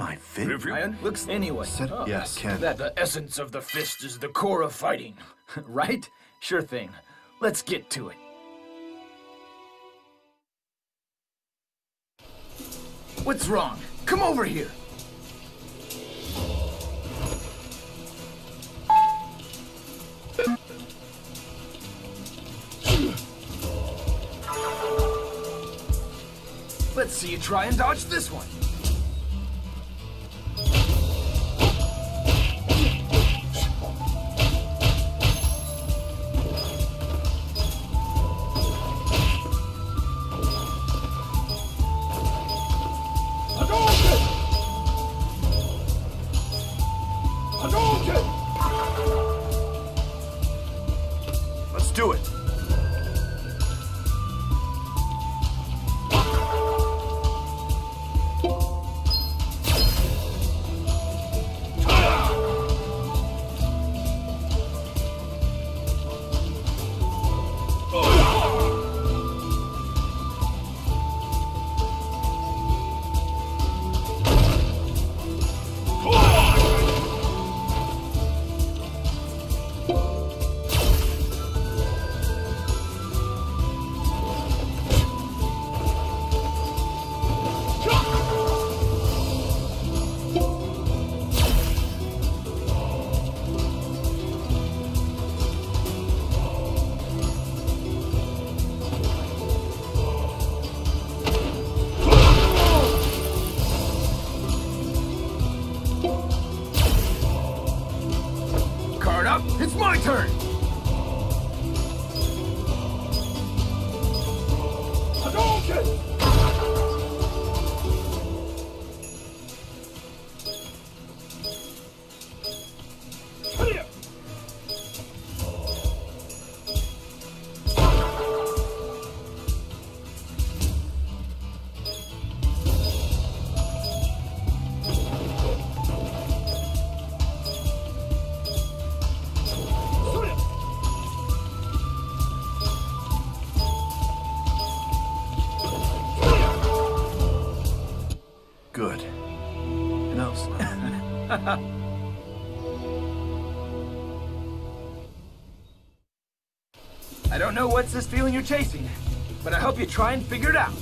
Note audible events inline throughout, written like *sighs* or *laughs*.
Take some Under my fit? If you Ryan, looks anyway. Said- Oh, yes, Ken. That the essence of the fist is the core of fighting, *laughs* right? Sure thing. Let's get to it. What's wrong? Come over here. Let's see you try and dodge this one. What's this feeling you're chasing, but I hope you try and figure it out.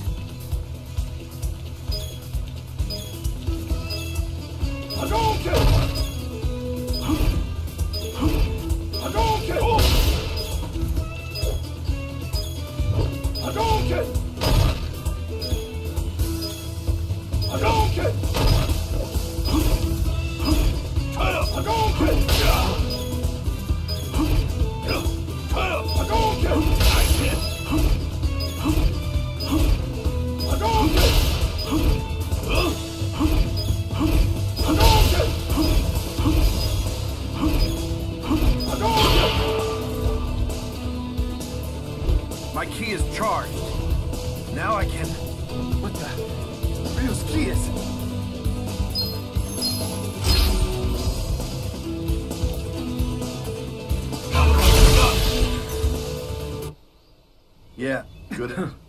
Yeah, good. *laughs*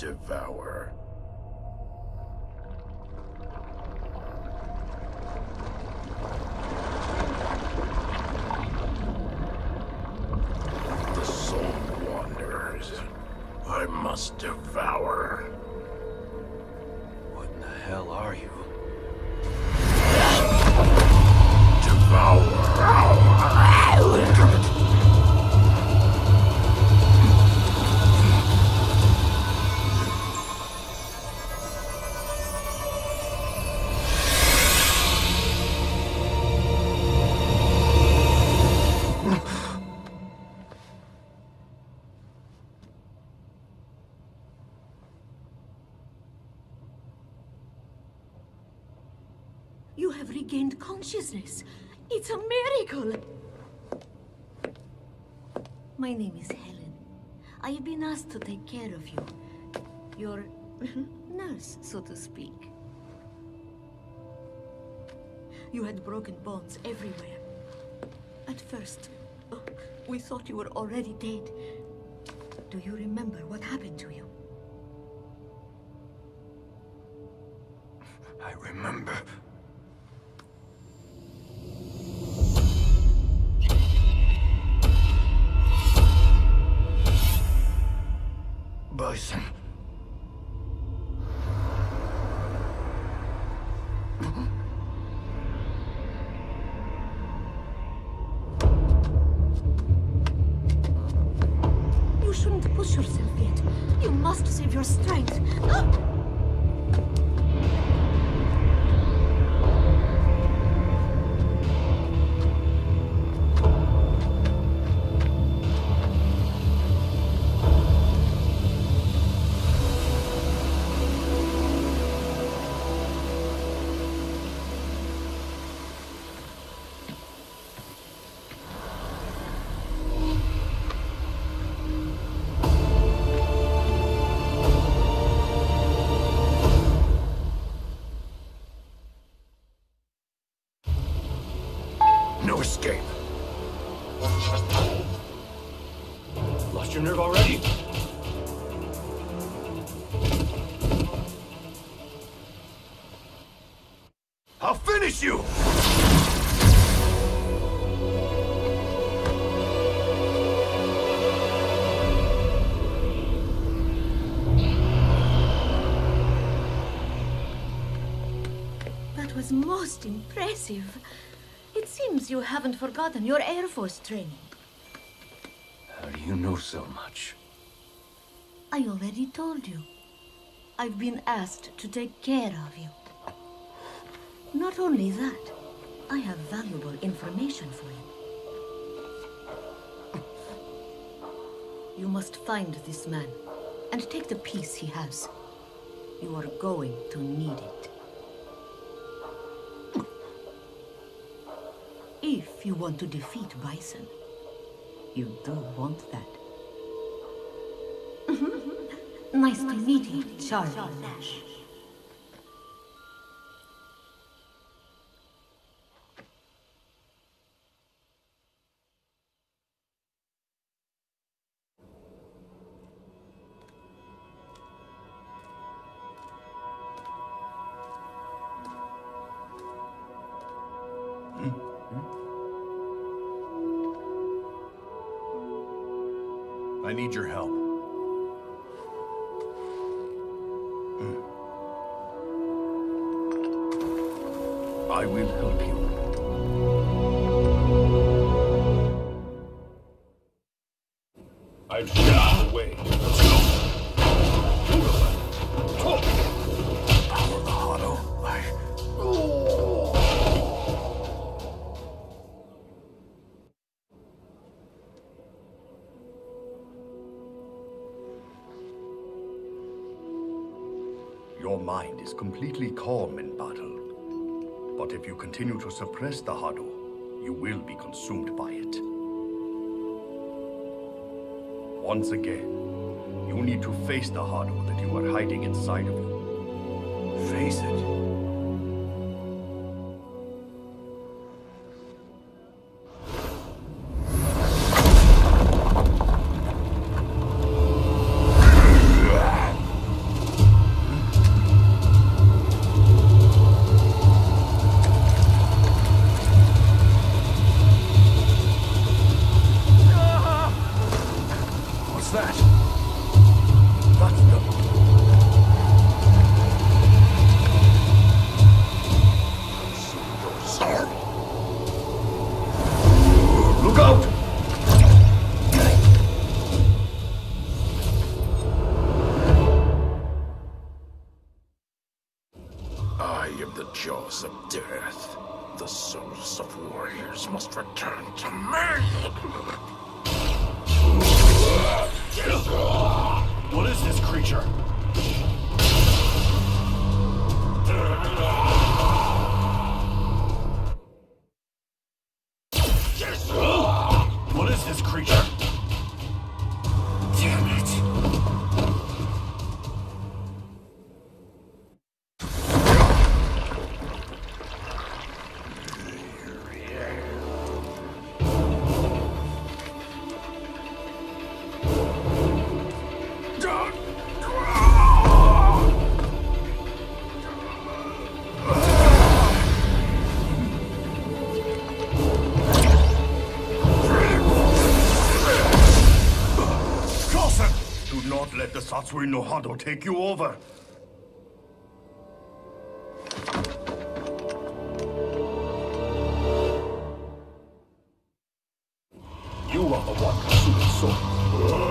Devour. Consciousness. It's a miracle. My name is Helen. I have been asked to take care of you. Your *laughs* nurse, so to speak. You had broken bones everywhere. At first, oh, we thought you were already dead. Do you remember what happened to you? I remember. Bison. You Escape. Lost your nerve already? I'll finish you! That was most impressive. Seems you haven't forgotten your Air Force training. How do you know so much? I already told you. I've been asked to take care of you. Not only that, I have valuable information for you. You must find this man and take the piece he has. You are going to need it. If you want to defeat Bison, you do want that. *laughs* nice to meet you, Charlie. Calm in battle. But if you continue to suppress the Hado, you will be consumed by it. Once again, you need to face the Hado that you are hiding inside of you. Face it. The Satsui no Hado take you over. You are the one pursuing Sword.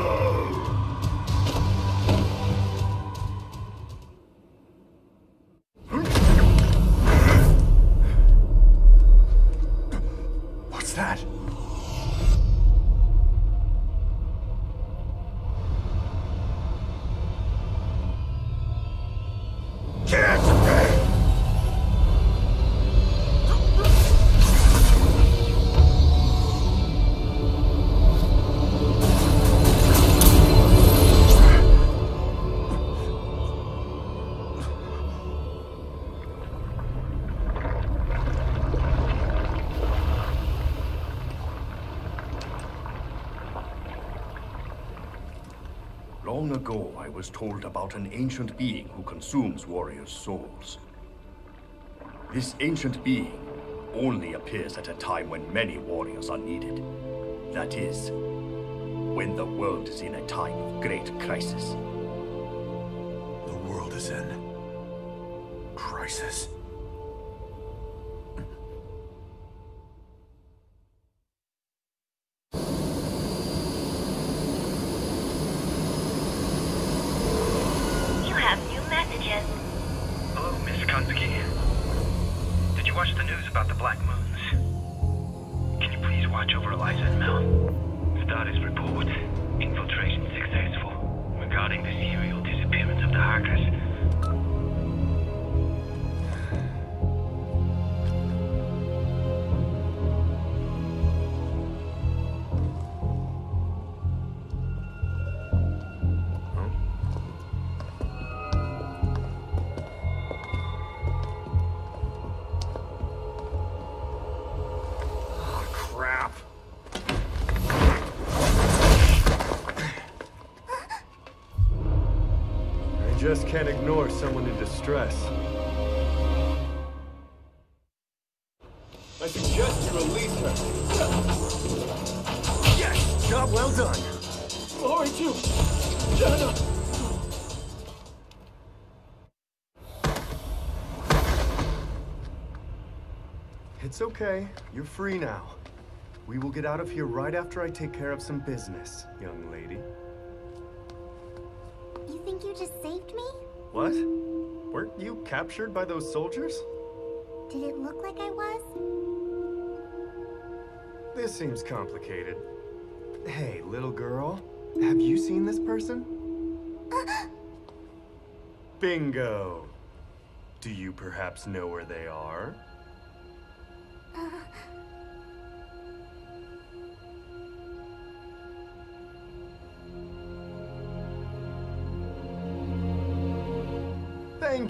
Was told about an ancient being who consumes warriors' souls. This ancient being only appears at a time when many warriors are needed. That is, when the world is in a time of great crisis. The world is in crisis. Okay. You're free now. We will get out of here right after I take care of some business, young lady. You think you just saved me? What? Weren't you captured by those soldiers? Did it look like I was? This seems complicated. Hey, little girl, have you seen this person? *gasps* Bingo! Do you perhaps know where they are?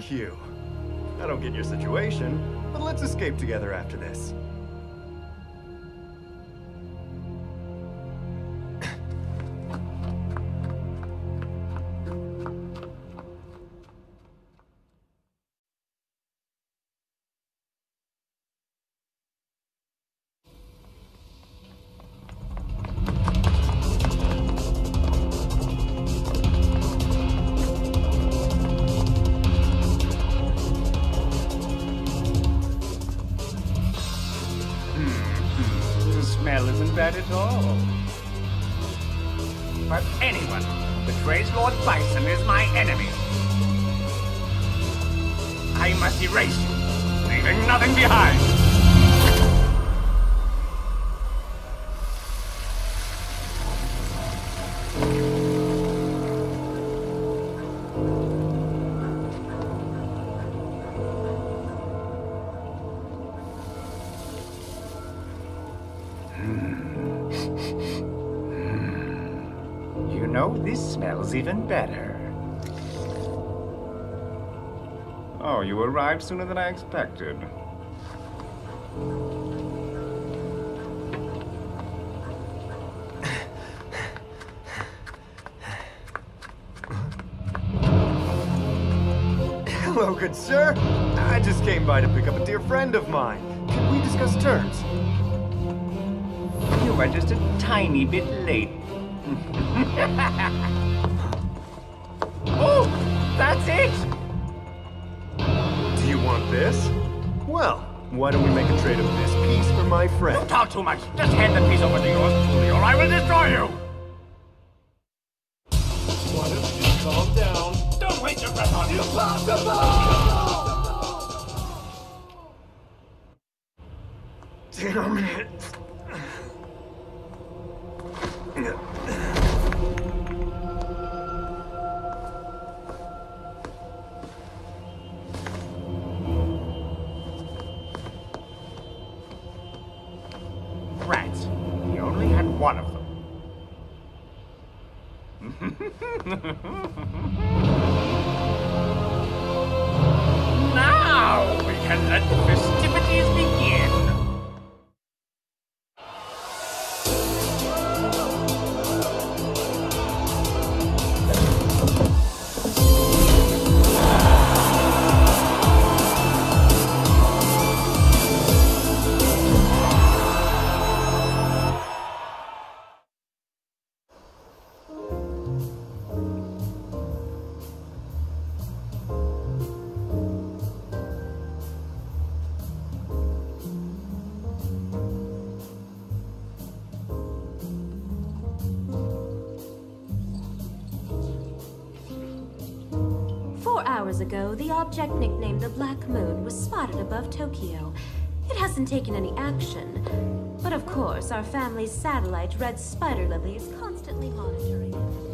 Thank you. I don't get your situation, but let's escape together after this. Smells even better. Oh, you arrived sooner than I expected. Hello, good sir. I just came by to pick up a dear friend of mine. Can we discuss terms? You are just a tiny bit late. *laughs* it! Do you want this? Well, why don't we make a trade of this piece for my friend? Don't talk too much. Just hand the piece over to yours truly, or I will destroy you. Object nicknamed the Black Moon was spotted above Tokyo. It hasn't taken any action. But of course, our family's satellite, Red Spider Lily, is constantly monitoring it.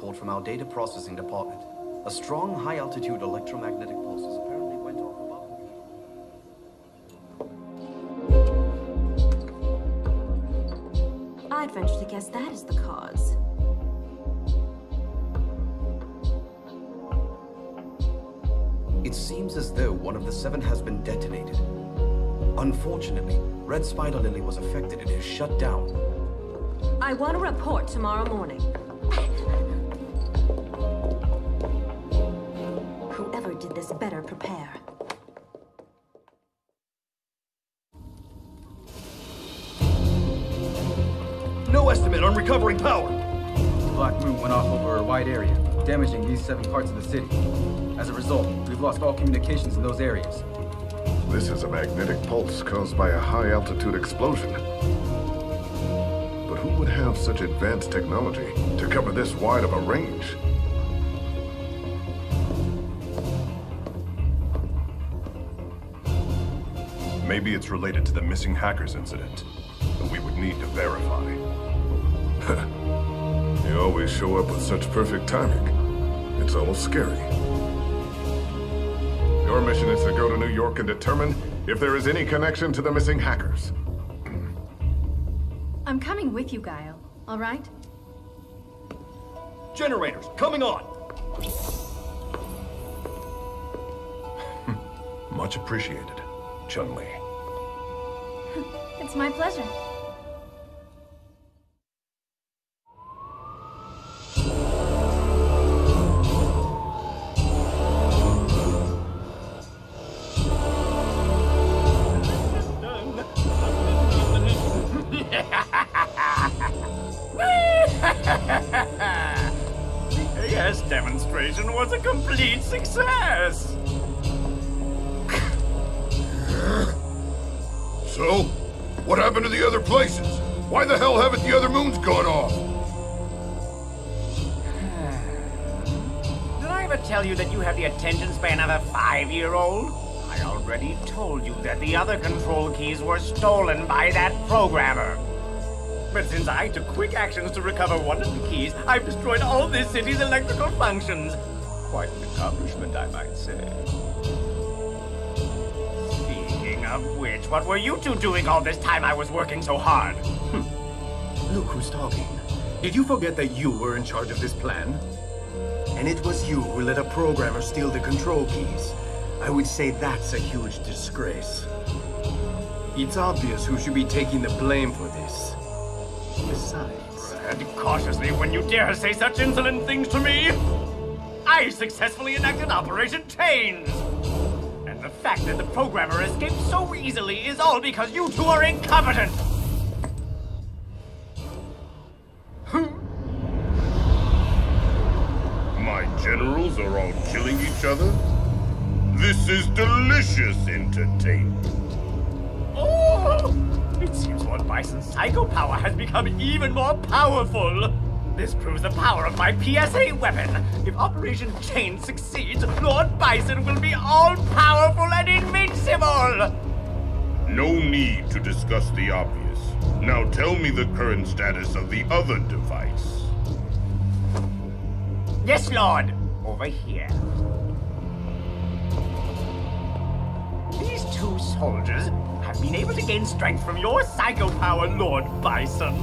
Report from our data processing department, a strong high-altitude electromagnetic pulses apparently went off above I'd venture to guess that is the cause. It seems as though one of the seven has been detonated. Unfortunately, Red Spider Lily was affected and is shut down. I want a report tomorrow morning. Whoever did this better prepare. No estimate on recovering power. The Black Moon went off over a wide area, damaging these seven parts of the city. As a result, we've lost all communications in those areas. This is a magnetic pulse caused by a high-altitude explosion. But who would have such advanced technology to cover this wide of a range? Maybe it's related to the missing hackers incident, but we would need to verify. *laughs* you always show up with such perfect timing. It's almost scary. Your mission is to go to New York and determine if there is any connection to the missing hackers. I'm coming with you, Guile. All right? Generators, coming on! *laughs* Much appreciated, Chun-Li. *laughs* It's my pleasure. *laughs* Demonstration was a complete success! So, what happened to the other places? Why the hell haven't the other moons gone off? Did I ever tell you that you have the attention span of a five-year-old? I already told you that the other control keys were stolen by that programmer. But since I took quick actions to recover one of the keys, I've destroyed all this city's electrical functions. Quite an accomplishment, I might say. Of which, what were you two doing all this time I was working so hard? Hmm. Look who's talking. Did you forget that you were in charge of this plan? And it was you who let a programmer steal the control keys. I would say that's a huge disgrace. It's obvious who should be taking the blame for this. Besides... Tread cautiously when you dare say such insolent things to me! I successfully enacted Operation Chains! The fact that the programmer escaped so easily is all because you two are incompetent! My generals are all killing each other? This is delicious entertainment. Oh! It seems Lord Bison's psycho power has become even more powerful! This proves the power of my PSA weapon! If Operation Chain succeeds, Lord Bison will be all-powerful and invincible! No need to discuss the obvious. Now tell me the current status of the other device. Yes, Lord! Over here. These two soldiers have been able to gain strength from your psycho power, Lord Bison.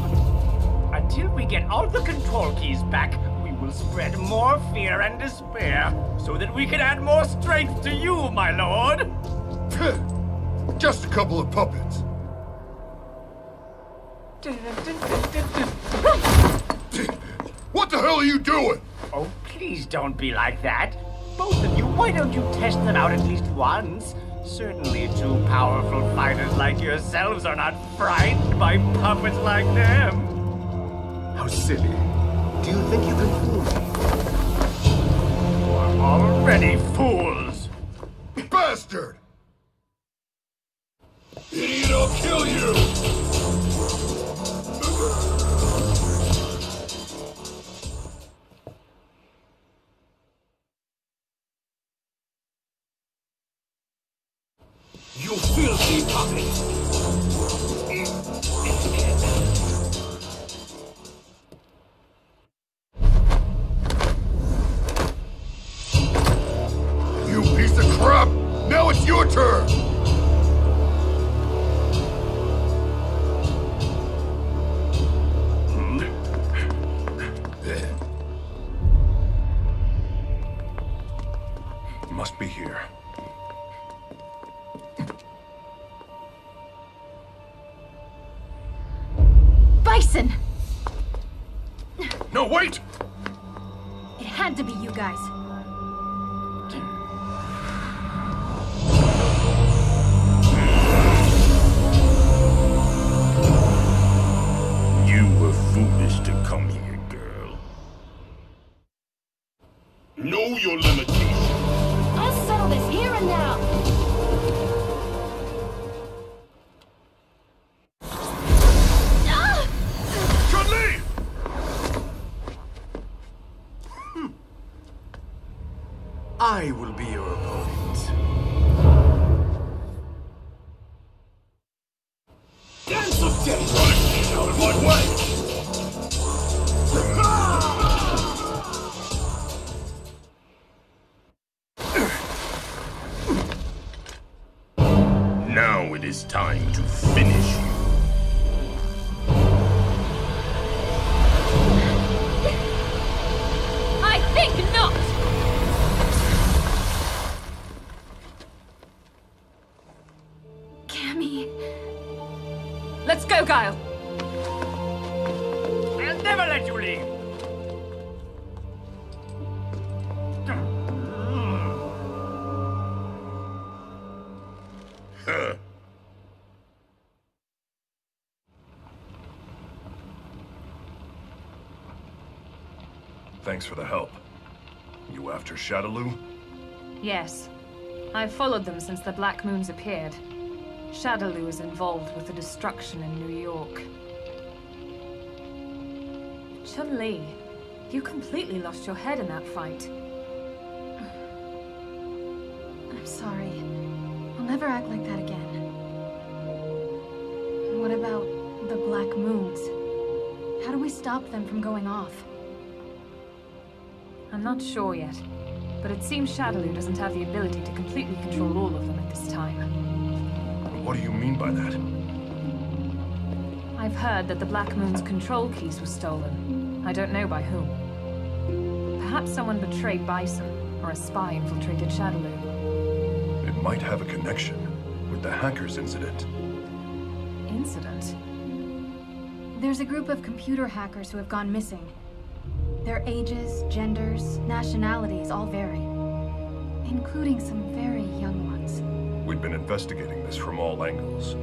Until we get all the control keys back, we will spread more fear and despair, so that we can add more strength to you, my lord! *laughs* Just a couple of puppets. *laughs* What the hell are you doing? Oh, please don't be like that. Both of you, why don't you test them out at least once? Certainly two powerful fighters like yourselves are not frightened by puppets like them. How silly. Do you think you can fool me? You are already fools. Bastard! Idiot, I'll kill you! You filthy! Thanks for the help. You after Shadaloo? Yes. I've followed them since the Black Moons appeared. Shadaloo is involved with the destruction in New York. Chun-Li, you completely lost your head in that fight. *sighs* I'm sorry. I'll never act like that again. What about the Black Moons? How do we stop them from going off? I'm not sure yet, but it seems Shadaloo doesn't have the ability to completely control all of them at this time. What do you mean by that? I've heard that the Black Moon's control keys were stolen. I don't know by whom. Perhaps someone betrayed Bison, or a spy infiltrated Shadaloo. It might have a connection with the hackers incident. Incident? There's a group of computer hackers who have gone missing. Their ages, genders, nationalities all vary, including some very young ones. We've been investigating this from all angles,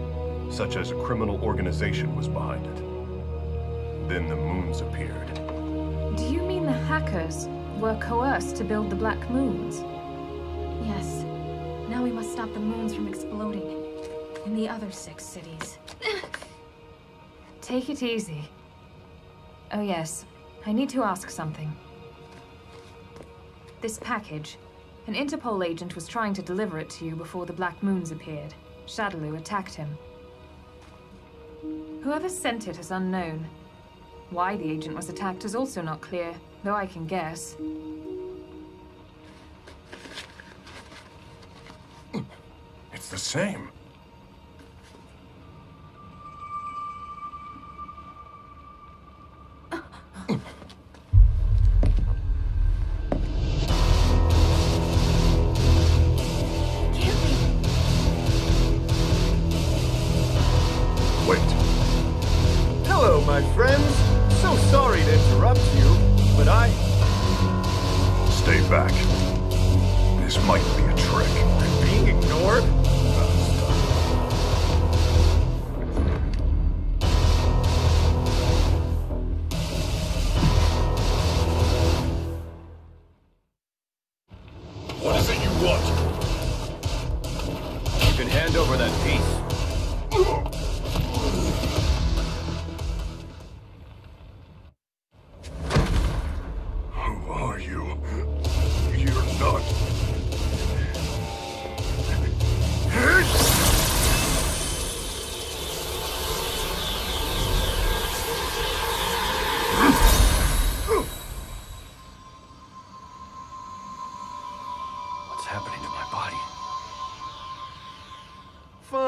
such as a criminal organization was behind it. Then the moons appeared. Do you mean the hackers were coerced to build the Black Moons? Yes. Now we must stop the moons from exploding in the other six cities. *laughs* Take it easy. Oh yes, I need to ask something. This package. An Interpol agent was trying to deliver it to you before the Black Moons appeared. Shadaloo attacked him. Whoever sent it is unknown. Why the agent was attacked is also not clear, though I can guess. It's the same.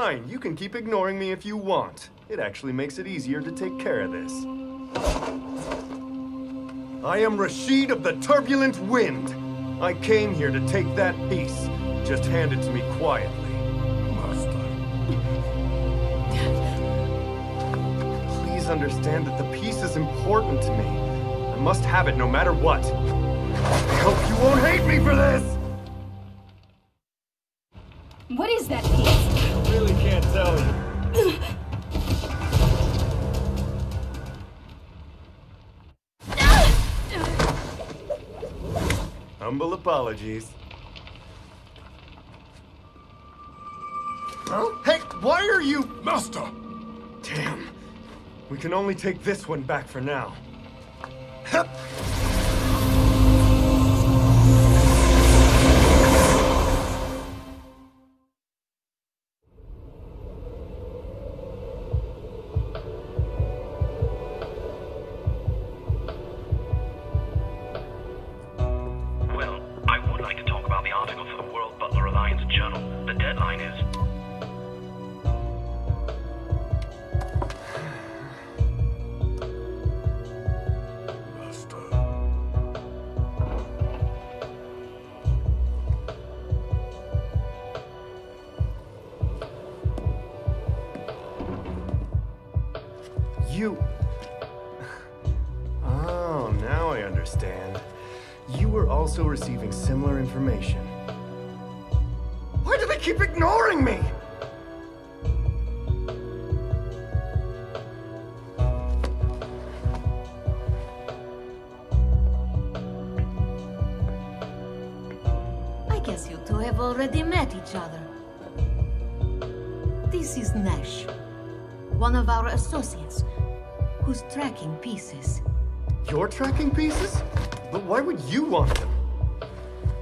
You can keep ignoring me if you want. It actually makes it easier to take care of this. I am Rashid of the Turbulent Wind. I came here to take that piece. Just hand it to me quietly. Master. Please understand that the piece is important to me. I must have it no matter what. I hope you won't hate me for this! Apologies. Huh? Hey, why are you... Master! Damn. We can only take this one back for now. Well, You... *laughs* Oh, now I understand. You were also receiving similar information. Why do they keep ignoring me? I guess you two have already met each other. This is Nash, one of our associates, who's tracking pieces. You're tracking pieces? But why would you want them?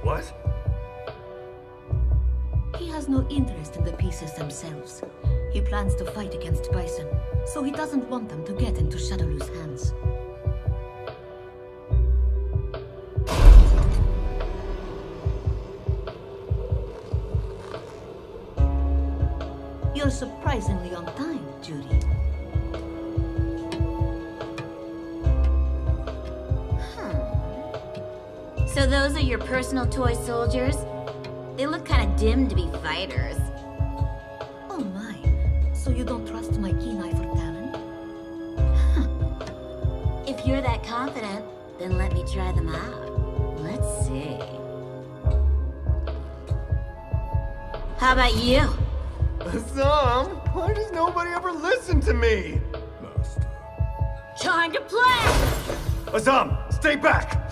What? He has no interest in the pieces themselves. He plans to fight against Bison, so he doesn't want them to get into Shadaloo's hands. Your personal toy soldiers? They look kind of dim to be fighters. Oh my, so you don't trust my keen eye for talent? If you're that confident, then let me try them out. Let's see. How about you? Azam, why does nobody ever listen to me? Time to play! Azam, stay back!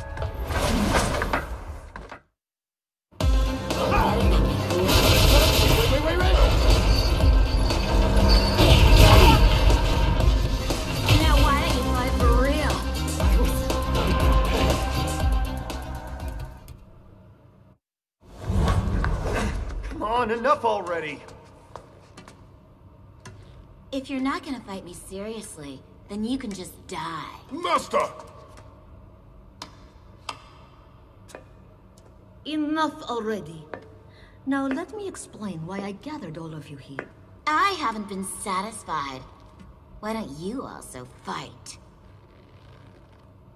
Enough already! If you're not gonna fight me seriously, then you can just die. Master! Enough already. Now let me explain why I gathered all of you here. I haven't been satisfied. Why don't you also fight?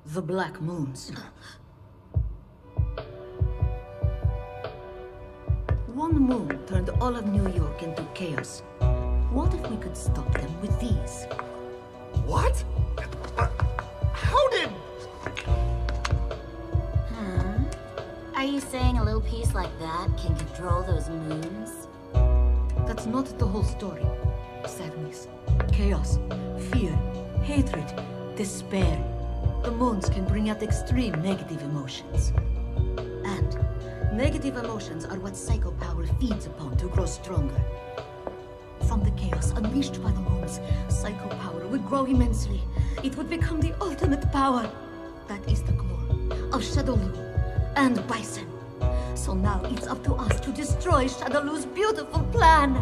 The Black Moons. *laughs* One moon turned all of New York into chaos. What if we could stop them with these? What? How did... Hmm? Are you saying a little piece like that can control those moons? That's not the whole story. Sadness, chaos, fear, hatred, despair. The moons can bring out extreme negative emotions. And negative emotions are what psycho power feeds upon to grow stronger. From the chaos unleashed by the moons, psycho power would grow immensely. It would become the ultimate power. That is the goal of Shadaloo and Bison. So now it's up to us to destroy Shadaloo's beautiful plan.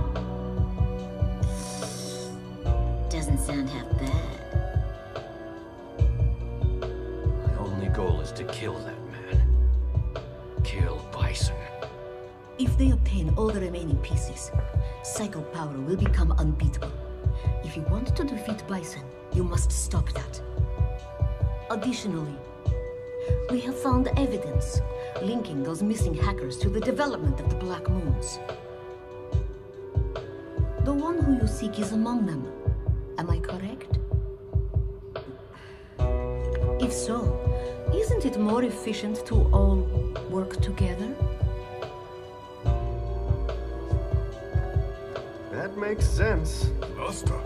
Doesn't sound half bad. My only goal is to kill. Kill If they obtain all the remaining pieces, Psycho power will become unbeatable. If you want to defeat Bison, you must stop that. Additionally, we have found evidence linking those missing hackers to the development of the Black Moons. The one who you seek is among them. Am I correct? If so, isn't it more efficient to all work together? That makes sense. Master.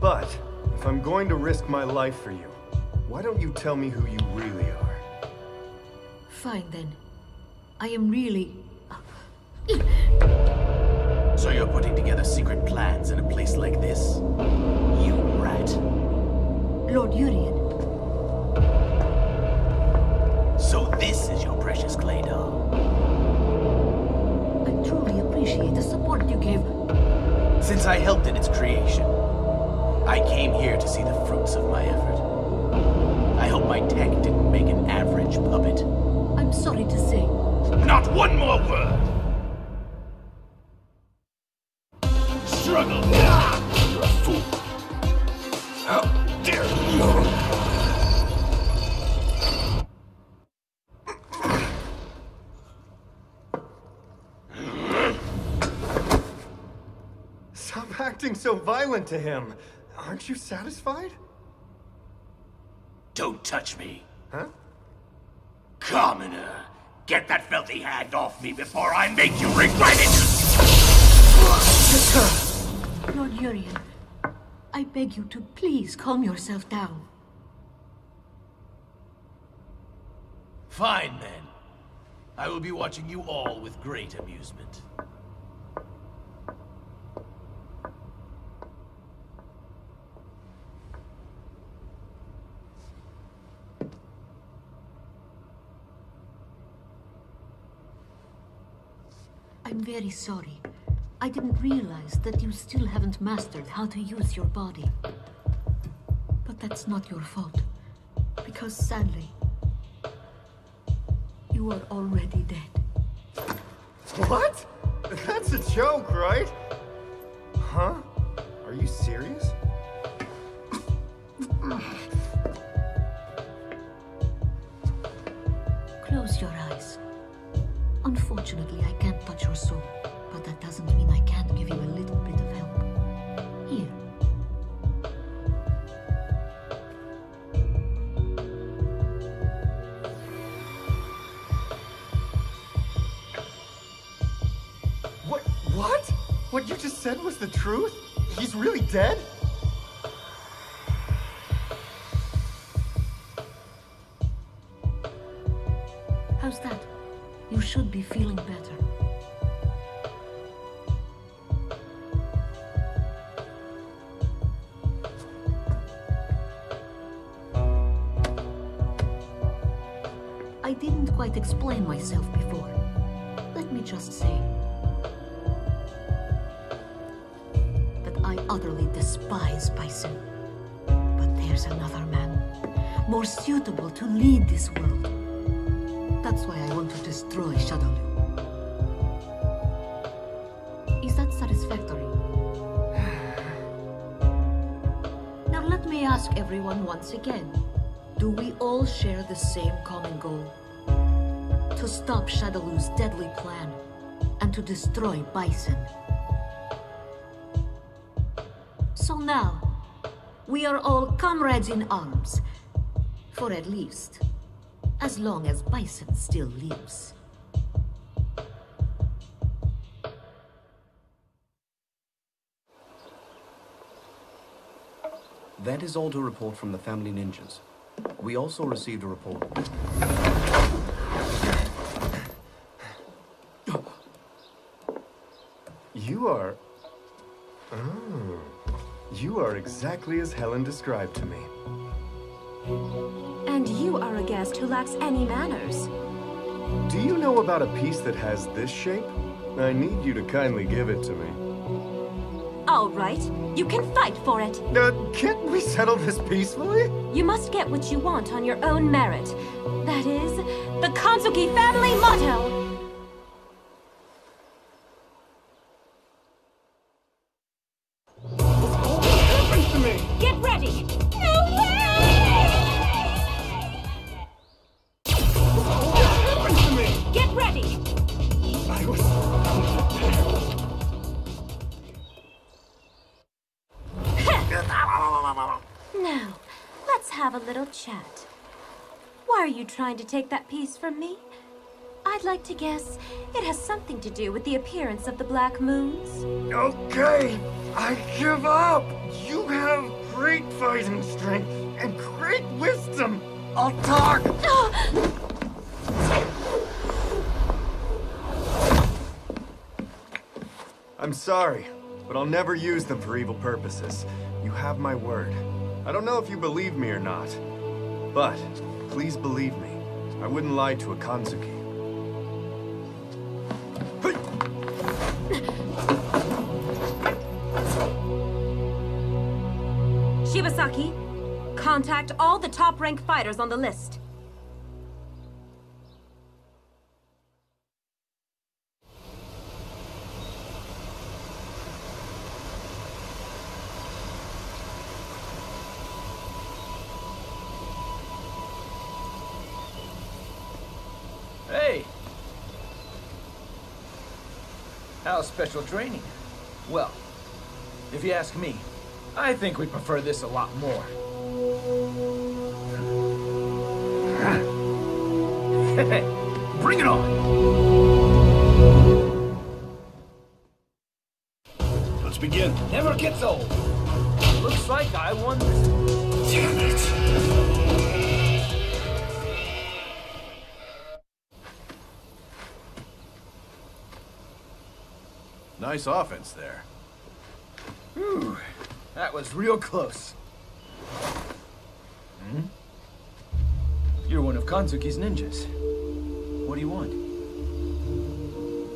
But, if I'm going to risk my life for you, why don't you tell me who you really are? Fine then. I am really... So you're putting together secret plans in a place like this? You rat. Lord Urien. Precious. I truly appreciate the support you gave. Since I helped in its creation, I came here to see the fruits of my effort. I hope my tech didn't make an average puppet. I'm sorry to say. Not one more word! Violent to him. Aren't you satisfied? Don't touch me. Huh? Commoner, get that filthy hand off me before I make you regret it! Lord Urien, I beg you to please calm yourself down. Fine then. I will be watching you all with great amusement. Very sorry. I didn't realize that you still haven't mastered how to use your body. But that's not your fault. Because sadly, you are already dead. What? That's a joke, right? Huh? Are you serious? Close your eyes. Unfortunately, I can't touch your soul, but that doesn't mean I can't give you a little bit of help. Here. What? What? What you just said was the truth? He's really dead? Feeling better. Stop Shadaloo's deadly plan and to destroy Bison. So now, we are all comrades in arms. For at least as long as Bison still lives. That is all to report from the family ninjas. We also received a report. You are... Oh. You are exactly as Helen described to me. And you are a guest who lacks any manners. Do you know about a piece that has this shape? I need you to kindly give it to me. All right, you can fight for it. Uh, can't we settle this peacefully? You must get what you want on your own merit. That is, the Kanzuki family motto! Have a little chat. Why are you trying to take that piece from me? I'd like to guess it has something to do with the appearance of the Black Moons. Okay, I give up. You have great fighting strength and great wisdom. I'll talk. I'm sorry, but I'll never use them for evil purposes. You have my word. I don't know if you believe me or not, but please believe me. I wouldn't lie to a Kanzuki. Shibasaki, contact all the top-ranked fighters on the list. Hey! How's special training? Well, if you ask me, I think we prefer this a lot more. *laughs* Bring it on! Let's begin. Never gets old. Looks like I won this. Damn it. Nice offense there. Whew, that was real close. Hmm? You're one of Kanzuki's ninjas. What do you want?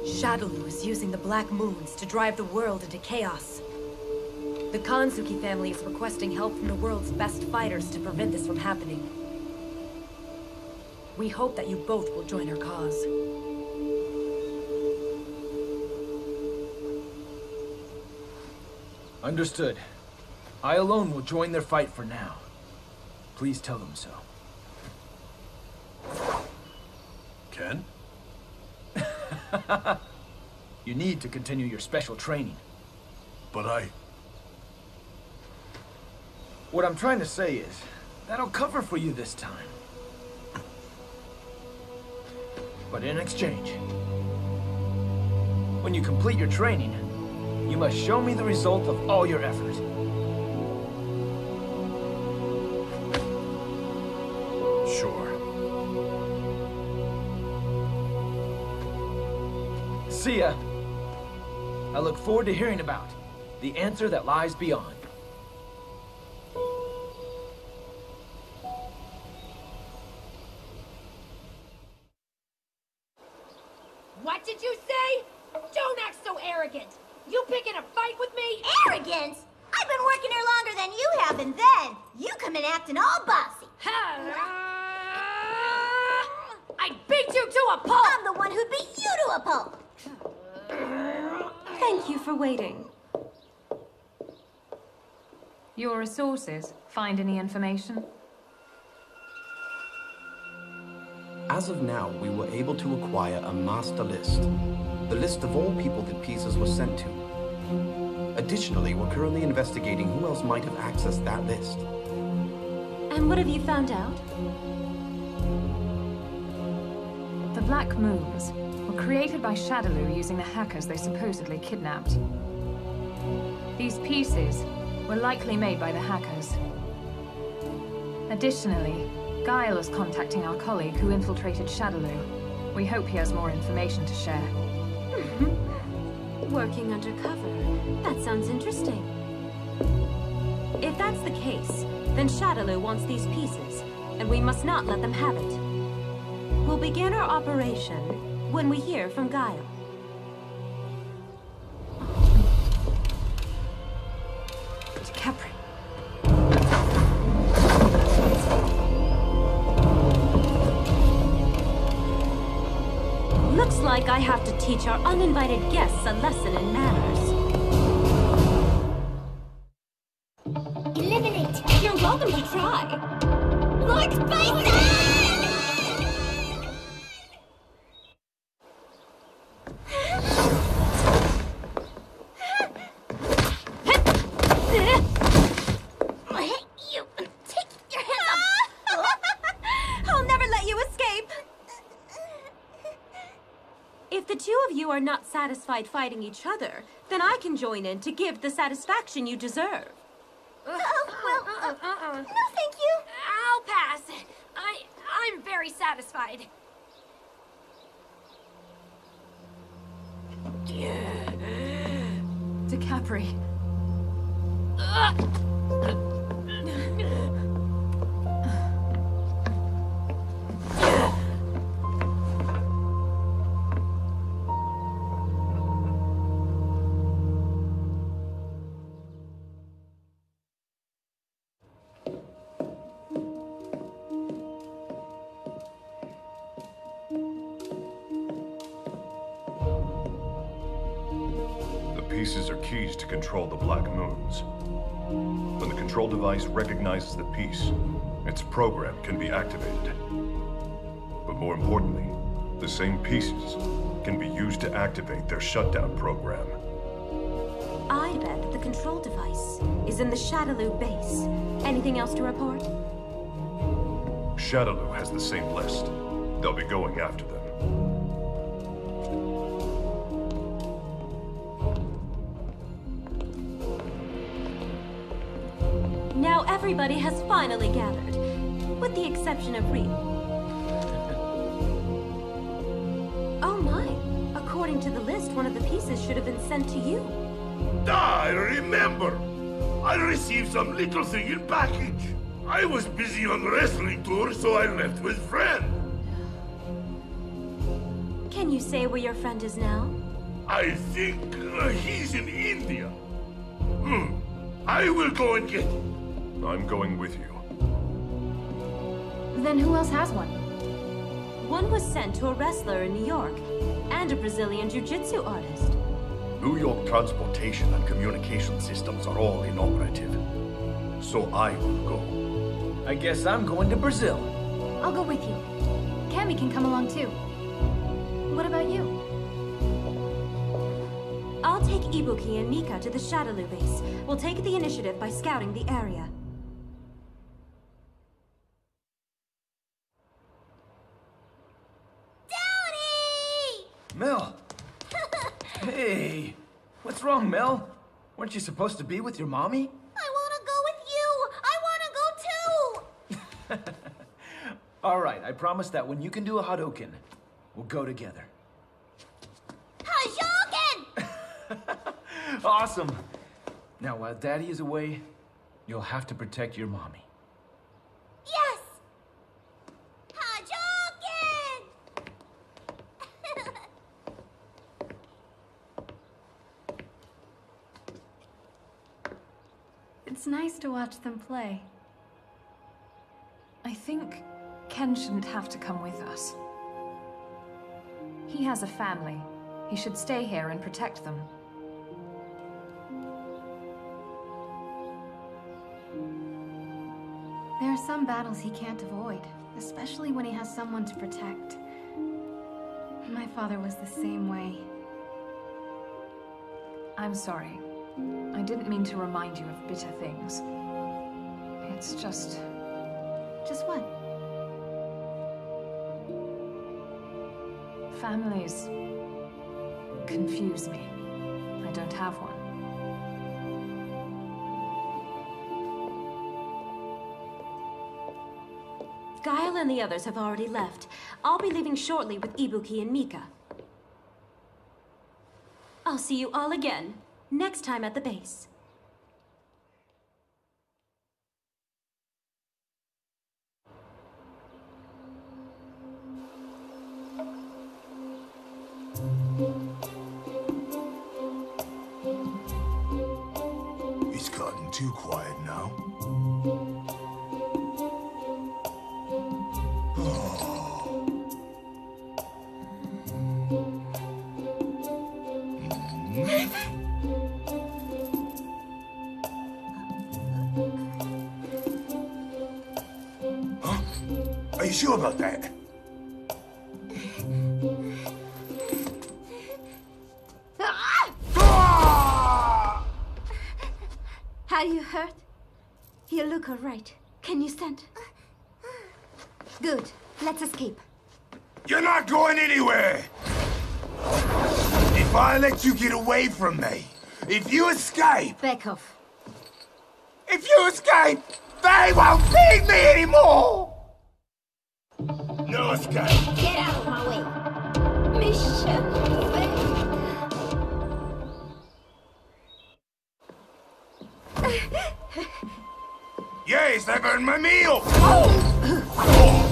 Shadaloo is using the Black Moons to drive the world into chaos. The Kanzuki family is requesting help from the world's best fighters to prevent this from happening. We hope that you both will join our cause. Understood. I alone will join their fight for now. Please tell them so. Ken? *laughs* you need to continue your special training. But I... What I'm trying to say is, that'll cover for you this time. But in exchange, when you complete your training, you must show me the result of all your effort. Sure. See ya. I look forward to hearing about the answer that lies beyond. What did you say? Don't act so arrogant. You picking a fight with me? Arrogance? I've been working here longer than you have, and then you come in acting all bossy. I beat you to a pulp! I'm the one who beat you to a pulp. Thank you for waiting. Your resources find any information? As of now, we were able to acquire a master list. The list of all people that pieces were sent to. Additionally, we're currently investigating who else might have accessed that list. And what have you found out? The Black Moons were created by Shadaloo using the hackers they supposedly kidnapped. These pieces were likely made by the hackers. Additionally, Guile is contacting our colleague who infiltrated Shadaloo. We hope he has more information to share. *laughs* Working undercover. That sounds interesting. If that's the case, then Shadaloo wants these pieces, and we must not let them have it. We'll begin our operation when we hear from Guile. Teach our uninvited guests a lesson in manners. Satisfied fighting each other, then I can join in to give the satisfaction you deserve. Oh, well, uh, uh, no thank you. I'll pass. I, I'm very satisfied. *gasps* Decapre. Device recognizes the piece, its program can be activated. But more importantly, the same pieces can be used to activate their shutdown program. I bet that the control device is in the Shadaloo base. Anything else to report? Shadaloo has the same list. They'll be going after them. Everybody has finally gathered, with the exception of Reed. Oh my! According to the list, one of the pieces should have been sent to you. I remember. I received some little thing in package. I was busy on wrestling tour, so I left with friend. Can you say where your friend is now? I think uh, he's in India. Hmm. I will go and get him. I'm going with you. Then who else has one? One was sent to a wrestler in New York, and a Brazilian jiu-jitsu artist. New York transportation and communication systems are all inoperative. So I will go. I guess I'm going to Brazil. I'll go with you. Cammy can come along too. What about you? I'll take Ibuki and Mika to the Shadaloo base. We'll take the initiative by scouting the area. Mel! hey! What's wrong, Mel? Weren't you supposed to be with your mommy? I want to go with you. I want to go too. *laughs* All right, I promise that when you can do a Hadouken, we'll go together. Hadouken! *laughs* Awesome! Now, while Daddy is away, you'll have to protect your mommy. It's nice to watch them play. I think Ken shouldn't have to come with us. He has a family. He should stay here and protect them. There are some battles he can't avoid, especially when he has someone to protect. My father was the same way. I'm sorry. I didn't mean to remind you of bitter things. It's just... Just what? Families... confuse me. I don't have one. Guile and the others have already left. I'll be leaving shortly with Ibuki and Mika. I'll see you all again, next time at the base. Escape, Back off. if you escape, they won't feed me anymore! No escape. Get out of my way. Michelle. *laughs* Yes, they've earned my meal! No, *laughs*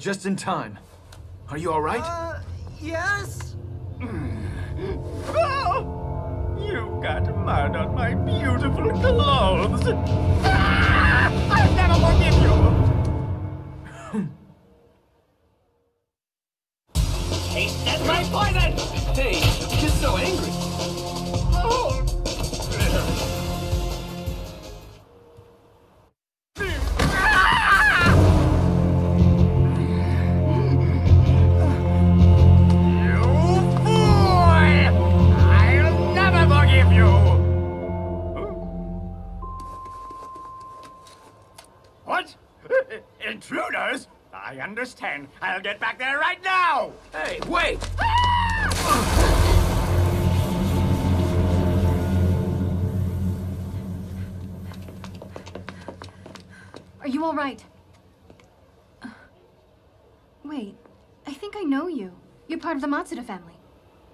just in time. Are you all right?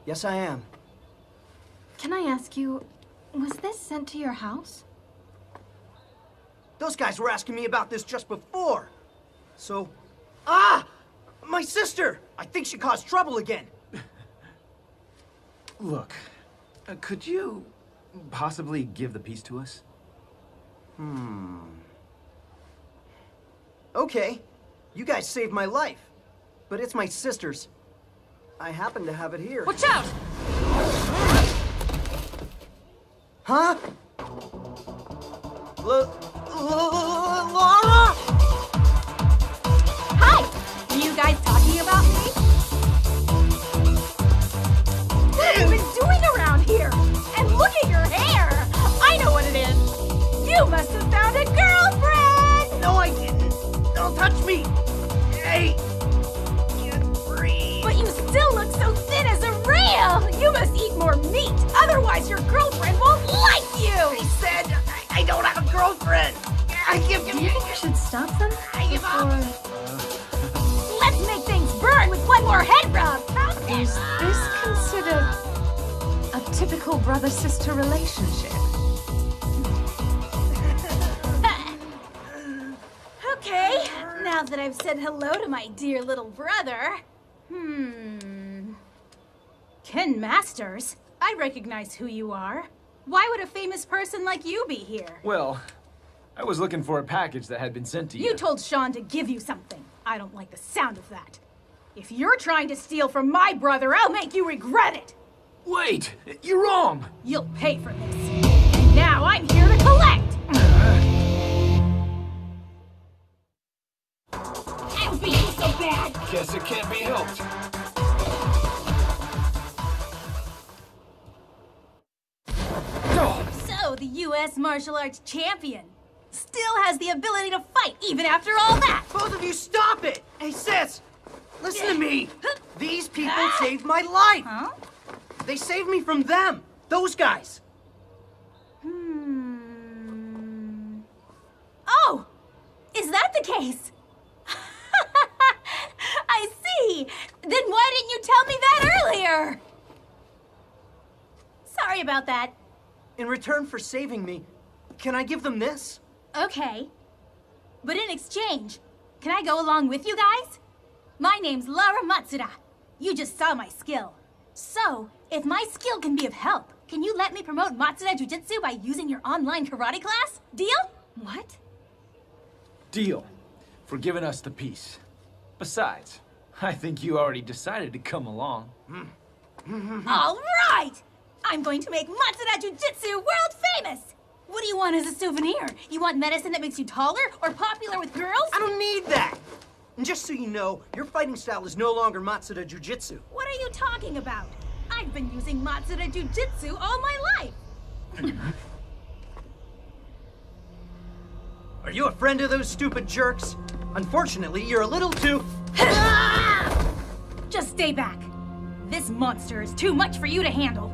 Yes, I am. Can I ask you, was this sent to your house? Those guys were asking me about this just before. So, ah! My sister! I think she caused trouble again. *laughs* Look, uh, could you possibly give the piece to us? Hmm. Okay, you guys saved my life. But it's my sister's. I happen to have it here. Watch out! Huh? L- Laura? Hi! Are you guys talking about me? What have you been doing around here? And look at your hair! I know what it is! You must have found a girlfriend! No, I didn't. Don't touch me. Hey! As a rail! You must eat more meat, otherwise your girlfriend won't like you! I said I, I don't have a girlfriend. I give Do you think we should stop them? I give up. Let's make things burn with one more head rub! Is this considered a typical brother-sister relationship? *laughs* Okay, now that I've said hello to my dear little brother. Hmm. Ken Masters? I recognize who you are. Why would a famous person like you be here? Well, I was looking for a package that had been sent to you. You told Sean to give you something. I don't like the sound of that. If you're trying to steal from my brother, I'll make you regret it. Wait! You're wrong! You'll pay for this. And now I'm here to collect. I was being so bad. Guess it can't be helped. The U.S. martial arts champion still has the ability to fight even after all that. Both of you stop it! Hey, sis! Listen to me! *laughs* These people saved my life! Huh? They saved me from them! Those guys! Hmm. Oh! Is that the case? *laughs* I see! Then why didn't you tell me that earlier? Sorry about that. In return for saving me, can I give them this? Okay. But in exchange, can I go along with you guys? My name's Laura Matsuda. You just saw my skill. So, if my skill can be of help, can you let me promote Matsuda Jujitsu by using your online karate class? Deal? What? Deal. For giving us the piece. Besides, I think you already decided to come along. Hmm. *laughs* All right! I'm going to make Matsuda Jujitsu world famous! What do you want as a souvenir? You want medicine that makes you taller or popular with girls? I don't need that! And just so you know, your fighting style is no longer Matsuda Jujitsu. What are you talking about? I've been using Matsuda Jujitsu all my life! Are you a friend of those stupid jerks? Unfortunately, you're a little too... *laughs* Just stay back. This monster is too much for you to handle.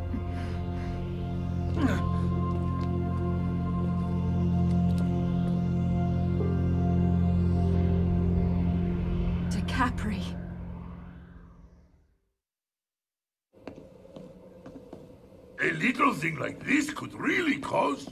Decapre. A little thing like this could really cause...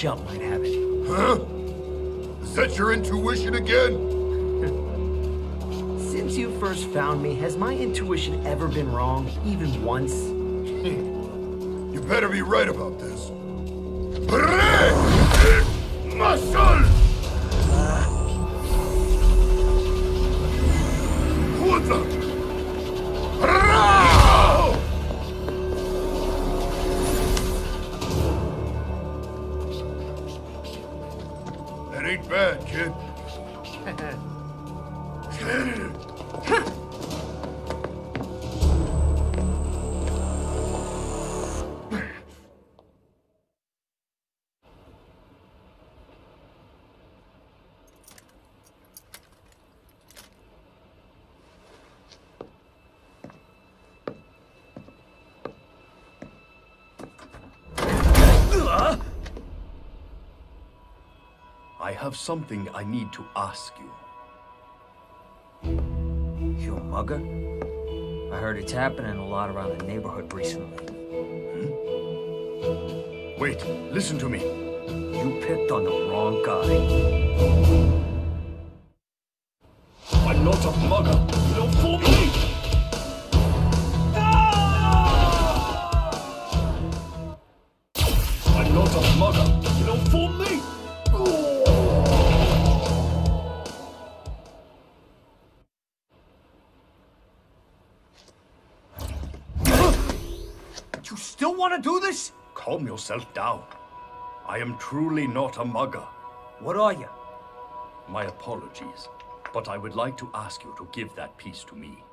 chump might have it. Huh? Is that your intuition again? *laughs* Since you first found me, has my intuition ever been wrong, even once? *laughs* You better be right about this. Have something I need to ask you. You a mugger? I heard it's happening a lot around the neighborhood recently. Hmm? Wait, listen to me. You picked on the wrong guy. I'm not a mugger. Yourself down. I am truly not a mugger. What are you? My apologies, but I would like to ask you to give that piece to me.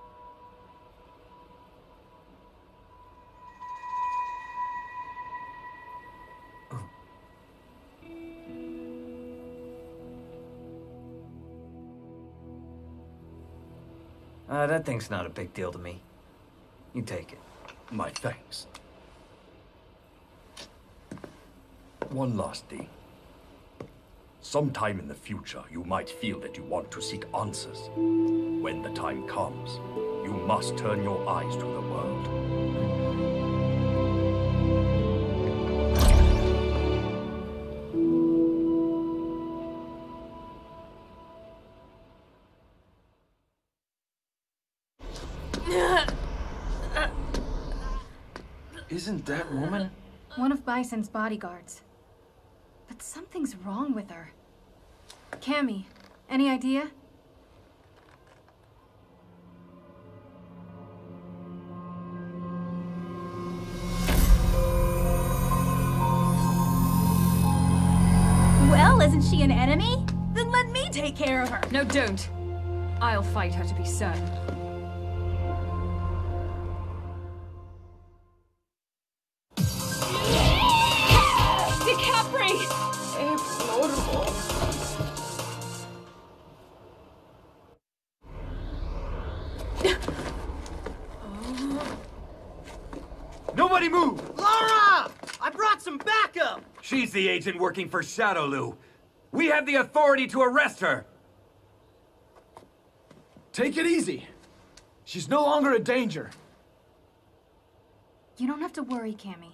Uh, that thing's not a big deal to me. You take it. My thanks. One last thing. Sometime in the future, you might feel that you want to seek answers. When the time comes, you must turn your eyes to the world. Isn't that woman? One of Bison's bodyguards. But something's wrong with her. Cammy, any idea? Well, isn't she an enemy? Then let me take care of her. No, don't. I'll fight her to be certain. The agent working for Shadaloo. We have the authority to arrest her. Take it easy. She's no longer a danger. You don't have to worry, Cammy.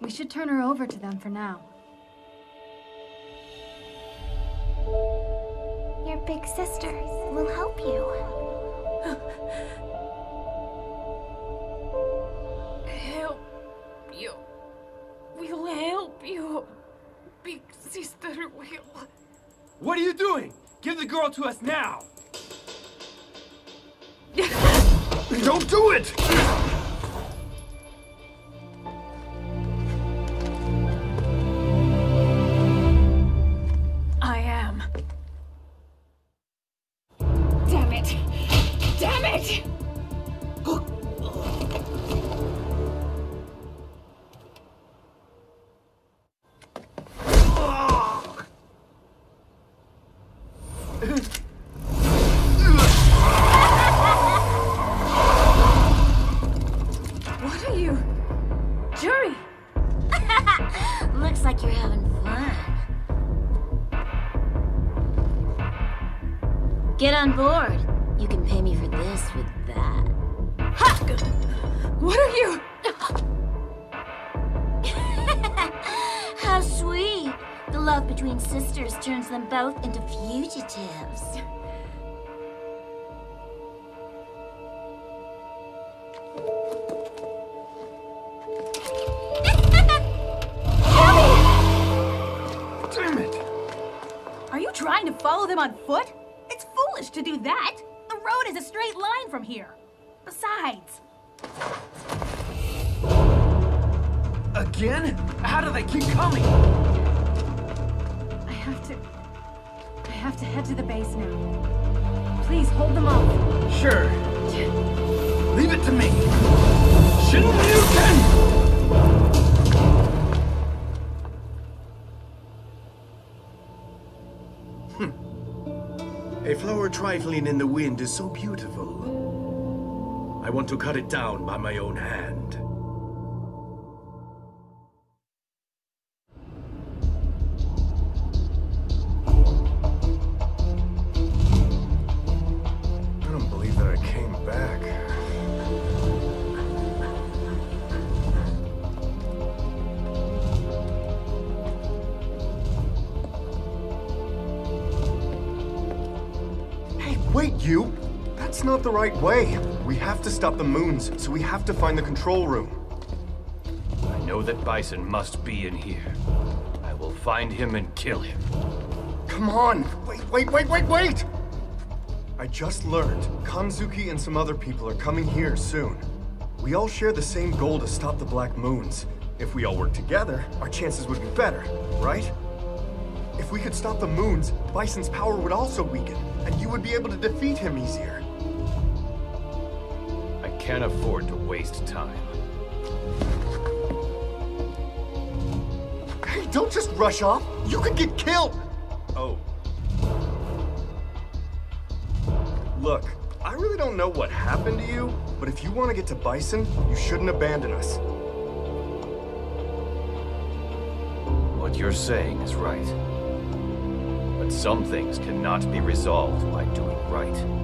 We should turn her over to them for now. Your big sister will help you. Will. What are you doing? Give the girl to us now! *laughs* Don't do it! Them on foot? It's foolish to do that. The road is a straight line from here. Besides, Again? How do they keep coming? I have to... I have to head to the base now. Please, hold them off. Sure. Leave it to me. Shinryuken! Flower trifling in the wind is so beautiful. I want to cut it down by my own hand. Right way. We have to stop the moons, so we have to find the control room. I know that Bison must be in here. I will find him and kill him. Come on! Wait, wait, wait, wait, wait! I just learned Kanzuki and some other people are coming here soon. We all share the same goal to stop the Black Moons. If we all work together, our chances would be better, right? If we could stop the moons, Bison's power would also weaken, and you would be able to defeat him easier. I can't afford to waste time. Hey, don't just rush off! You could get killed! Oh. Look, I really don't know what happened to you, but if you want to get to Bison, you shouldn't abandon us. What you're saying is right. But some things cannot be resolved by doing right.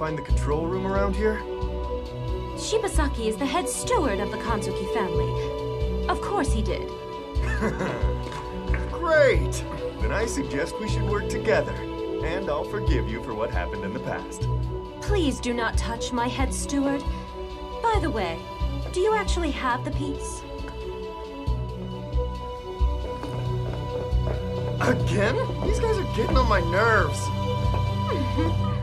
Find the control room around here? Shibasaki is the head steward of the Kanzuki family. Of course he did. *laughs* Great! Then I suggest we should work together. And I'll forgive you for what happened in the past. Please do not touch my head steward. By the way, do you actually have the piece? Again? These guys are getting on my nerves. *laughs*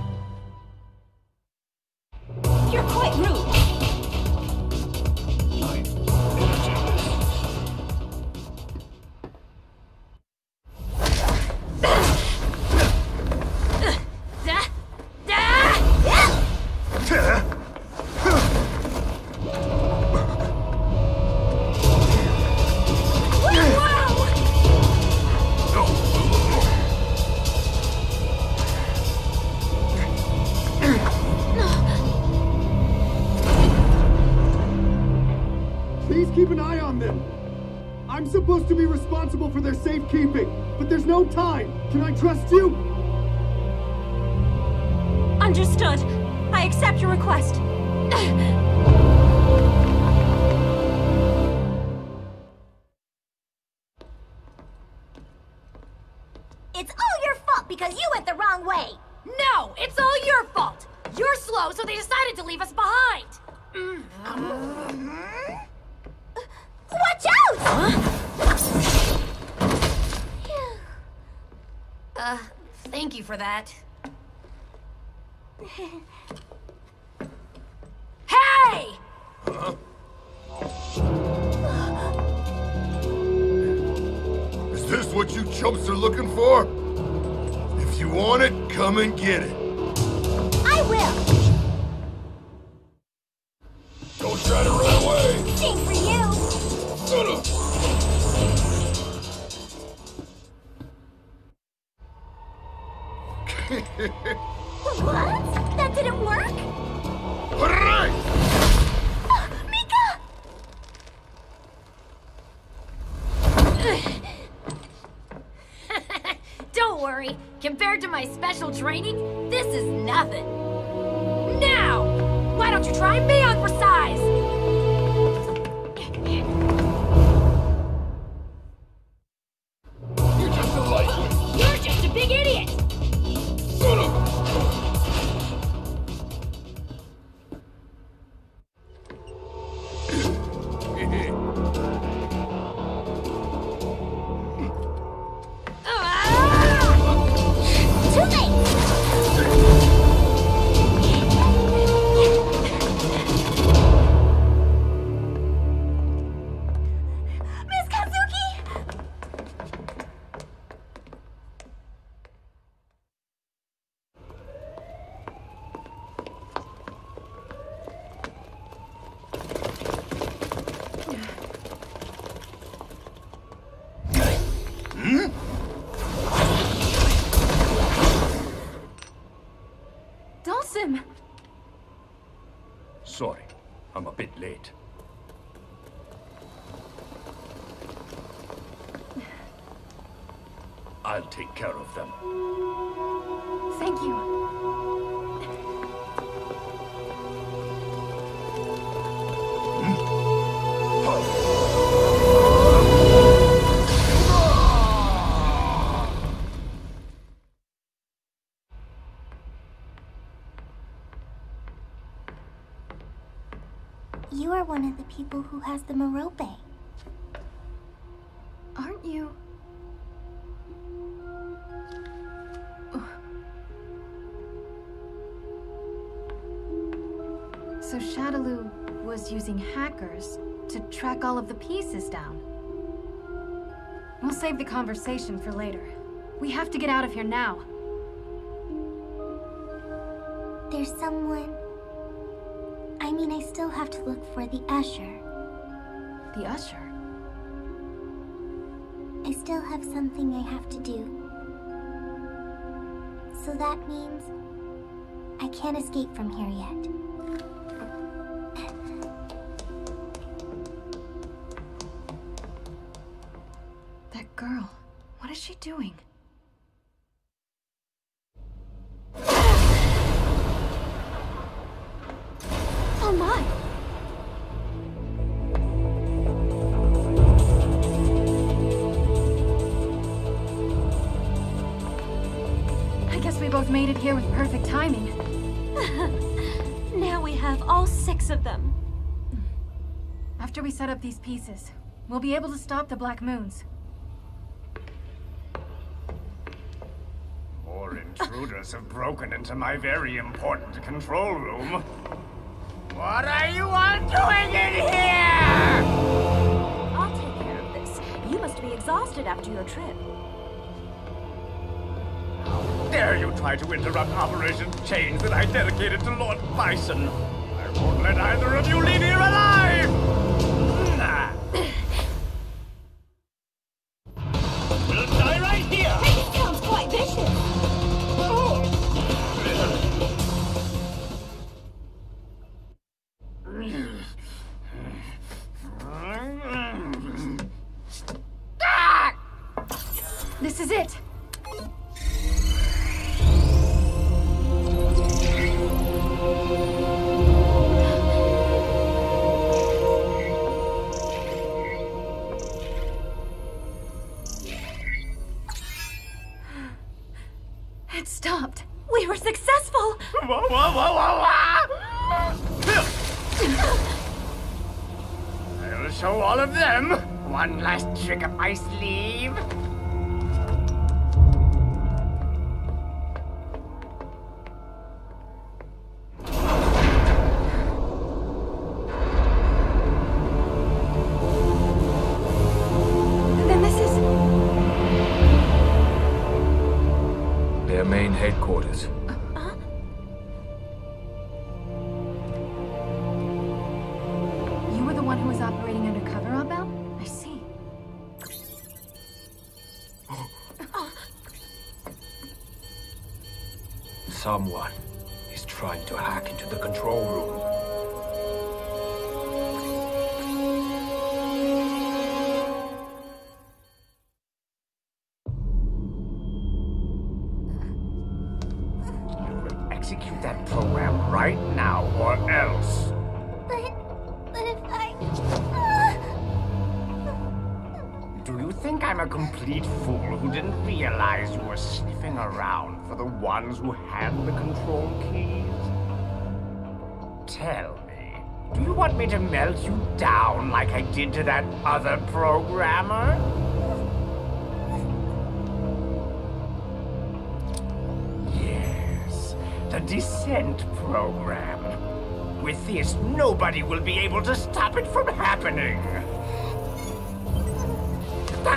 people who has the Merope. Aren't you? So Shadaloo was using hackers to track all of the pieces down. We'll save the conversation for later. We have to get out of here now. There's someone I mean, I still have to look for the Usher. The Usher? I still have something I have to do. So that means... I can't escape from here yet. That girl. What is she doing? Up these pieces, we'll be able to stop the Black Moons. More intruders have broken into my very important control room. What are you all doing in here? I'll take care of this. You must be exhausted after your trip. How dare you try to interrupt Operation Change that I dedicated to Lord Bison? I won't let either of you leave here alive! melt you down like I did to that other programmer? Yes, the Descent program. With this, nobody will be able to stop it from happening. *laughs*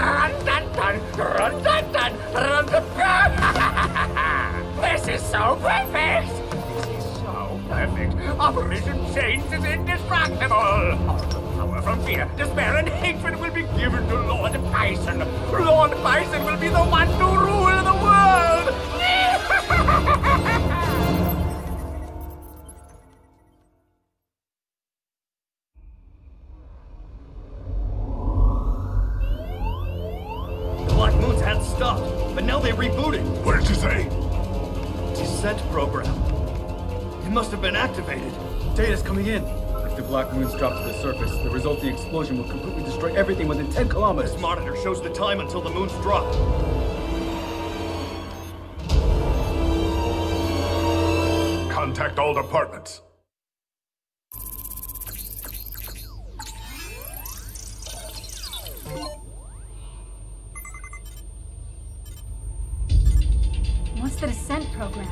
This is so perfect! This is so perfect. Operation Change is indestructible. All power from fear, despair, and hatred will be given to Lord Bison. Lord Bison will be the one to rule the world. *laughs* The Black Moons had stopped, but now they rebooted. What did you say? Descent program. It must have been activated. Data's coming in. If the Black Moons drop to the surface, the resulting explosion will completely destroy everything within 10 kilometers. This monitor shows the time until the moons drop. Contact all departments. What's the descent program?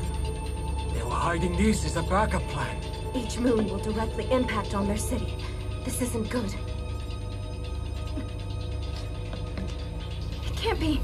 They were hiding this as a backup plan. Each moon will directly impact on their city. This isn't good. It can't be.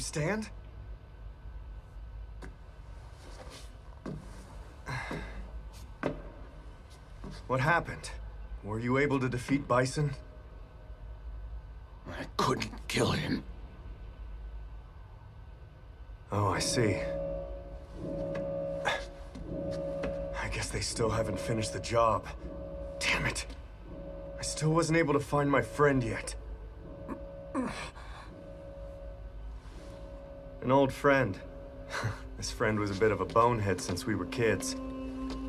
Stand? What happened? Were you able to defeat Bison? I couldn't kill him. Oh, I see. I guess they still haven't finished the job. Damn it. I still wasn't able to find my friend yet. An old friend. *laughs* this friend was a bit of a bonehead since we were kids.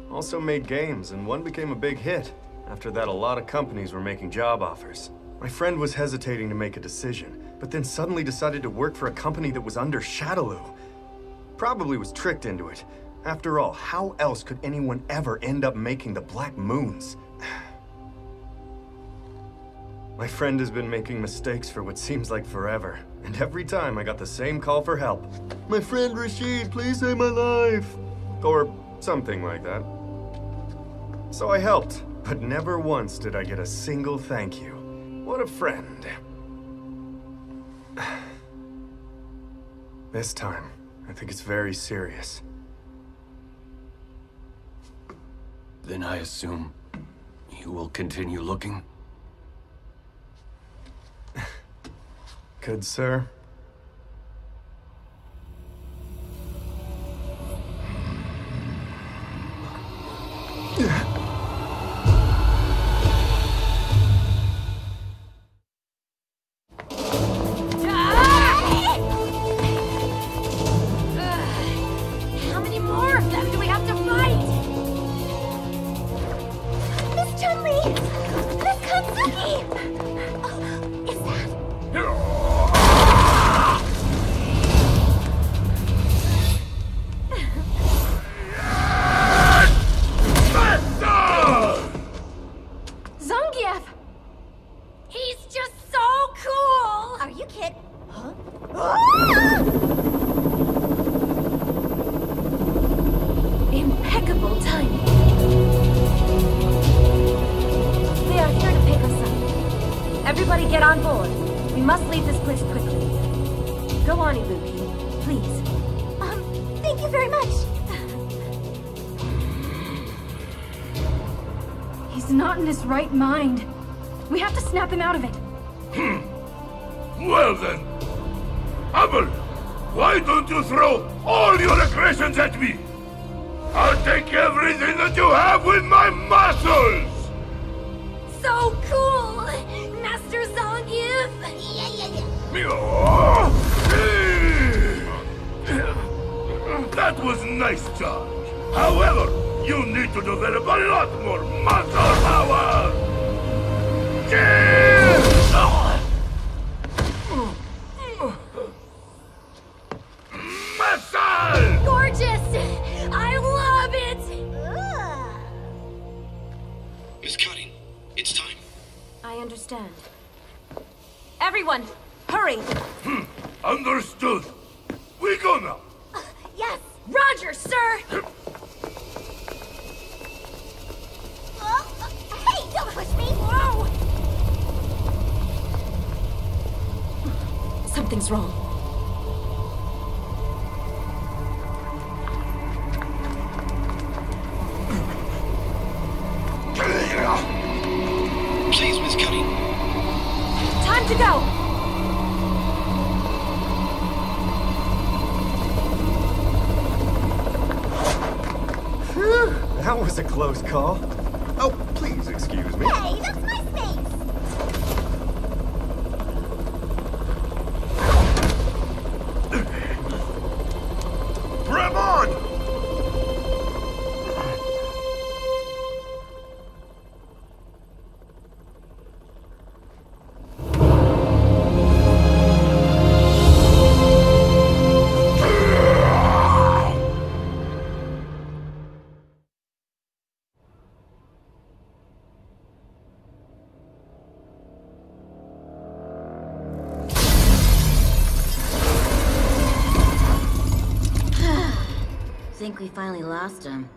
Also made games, and one became a big hit. After that, a lot of companies were making job offers. My friend was hesitating to make a decision, but then suddenly decided to work for a company that was under Shadaloo. Probably was tricked into it. After all, how else could anyone ever end up making the Black Moons? *sighs* My friend has been making mistakes for what seems like forever, and every time I got the same call for help. My friend Rashid, please save my life. Or something like that. So I helped, but never once did I get a single thank you. What a friend. *sighs* This time, I think it's very serious. Then I assume you will continue looking? Good, sir. Finally lost him.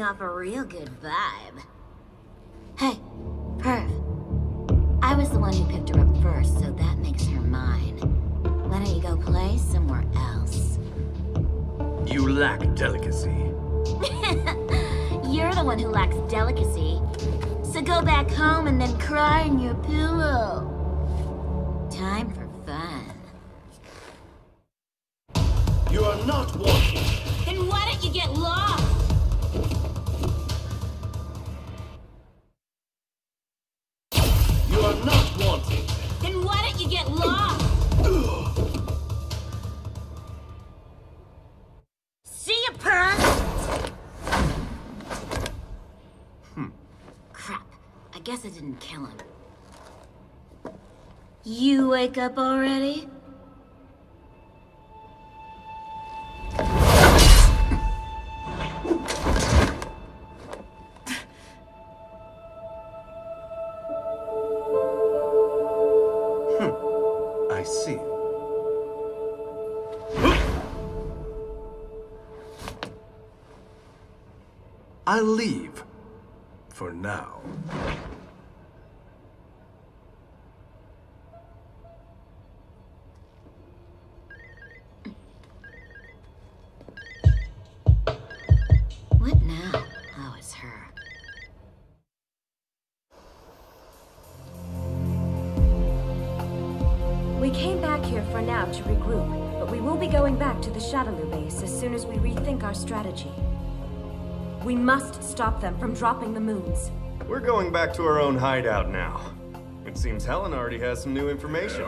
Giving off a real good vibe. Hey, Perv. I was the one who picked her up first, so that makes her mine. Why don't you go play somewhere else? You lack delicacy. *laughs* You're the one who lacks delicacy. So go back home and then cry in your pillow. Time for fun. You are not wanted. Wake up already? Hmm. I see. *gasps* I leave. For now. For now to regroup, but we will be going back to the Shadaloo base as soon as we rethink our strategy. We must stop them from dropping the moons. We're going back to our own hideout now. It seems Helen already has some new information.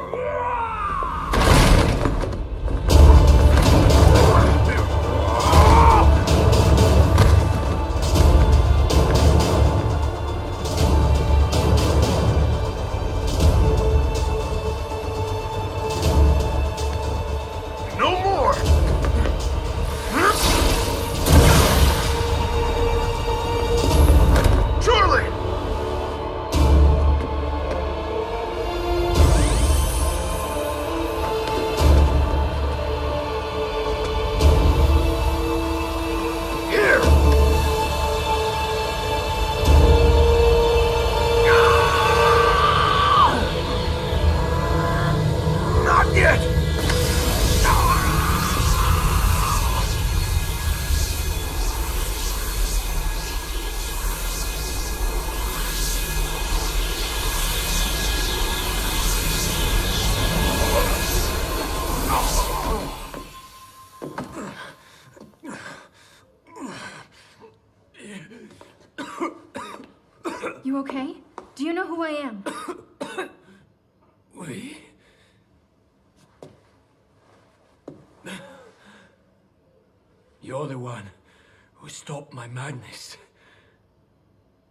Madness.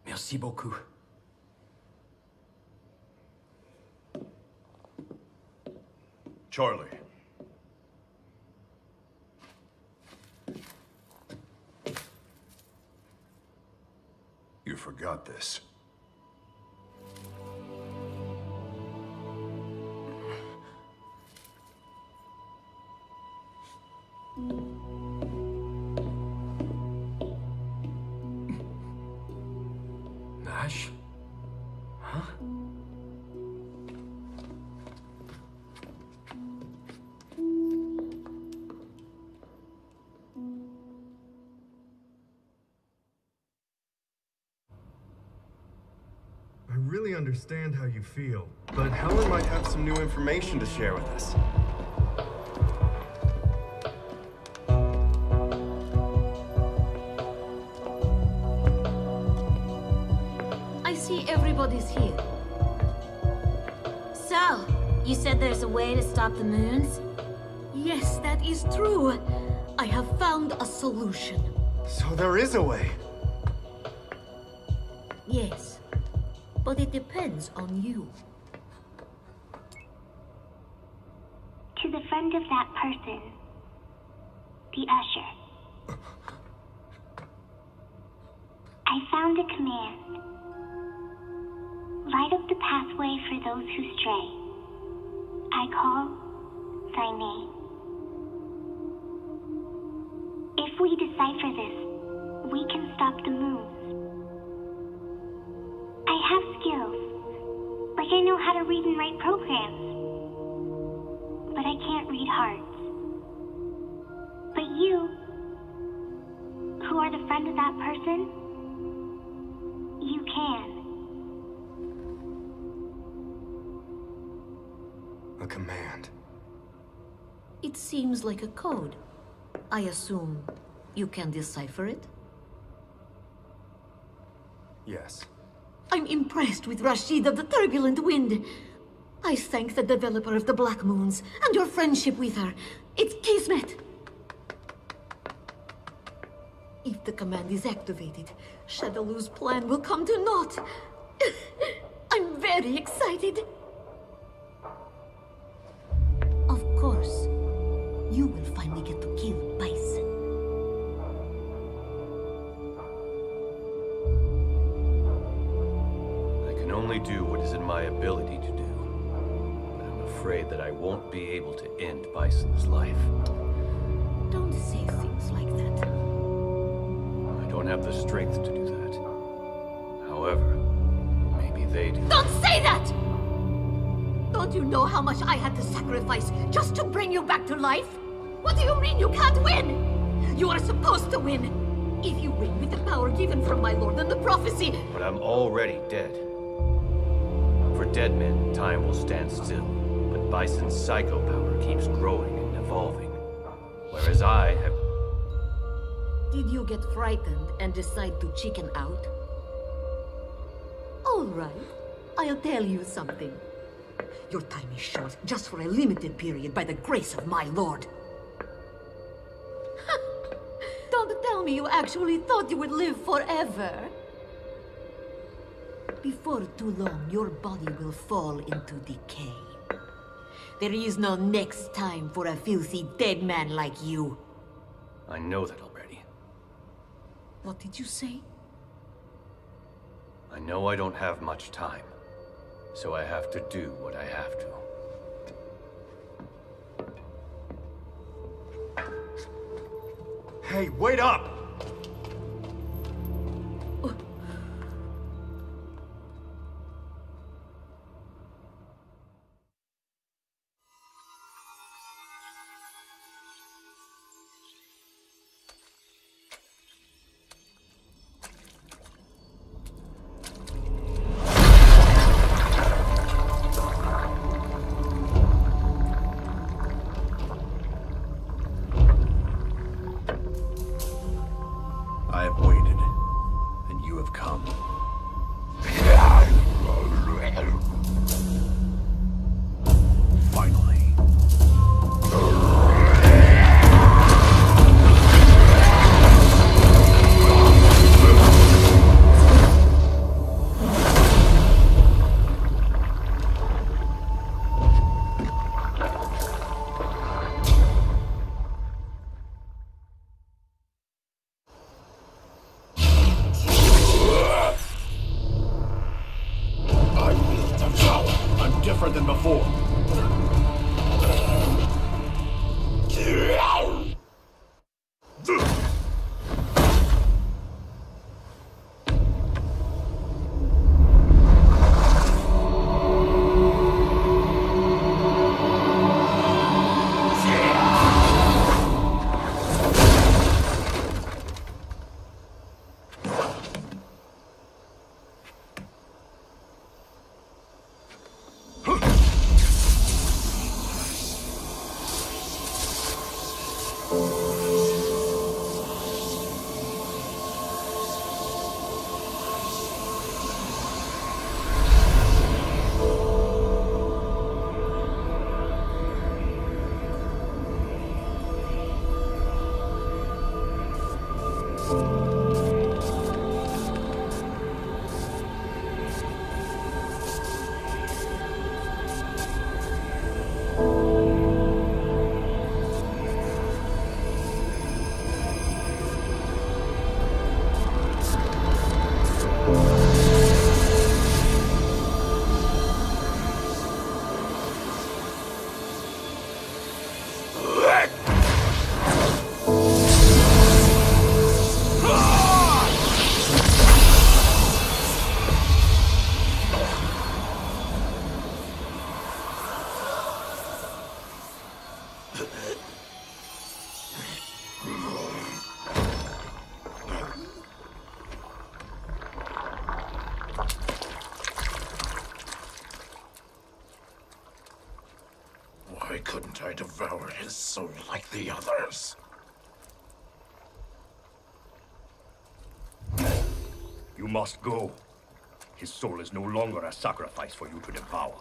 Merci beaucoup. Charlie. You forgot this. Nash? Understand how you feel, but Helen might have some new information to share with us. I see everybody's here. So, you said there's a way to stop the moons? Yes, that is true. I have found a solution. So there is a way. It depends on you. Read and write programs, but I can't read hearts. But you, who are the friend of that person, you can. A command. It seems like a code. I assume you can decipher it? Yes. I'm impressed with Rashid of the Turbulent Wind. I thank the developer of the Black Moons and your friendship with her. It's Kismet. If the command is activated, Shadaloo's plan will come to naught. *laughs* I'm very excited. Of course, you will finally get to kill Bison. I can only do what is in my ability to do. Afraid that I won't be able to end Bison's life. Don't say things like that. I don't have the strength to do that. However, maybe they do. Don't say that! Don't you know how much I had to sacrifice just to bring you back to life? What do you mean you can't win? You are supposed to win. If you win with the power given from my lord and the prophecy, But I'm already dead. For dead men, time will stand still. Bison's psycho power keeps growing and evolving. Whereas I have... did you get frightened and decide to chicken out? All right, I'll tell you something. Your time is short, just for a limited period, by the grace of my lord. *laughs* Don't tell me you actually thought you would live forever. Before too long, your body will fall into decay. There is no next time for a filthy dead man like you. I know that already. What did you say? I know I don't have much time. So I have to do what I have to. Hey, wait up! Soul like the others? You must go. His soul is no longer a sacrifice for you to devour.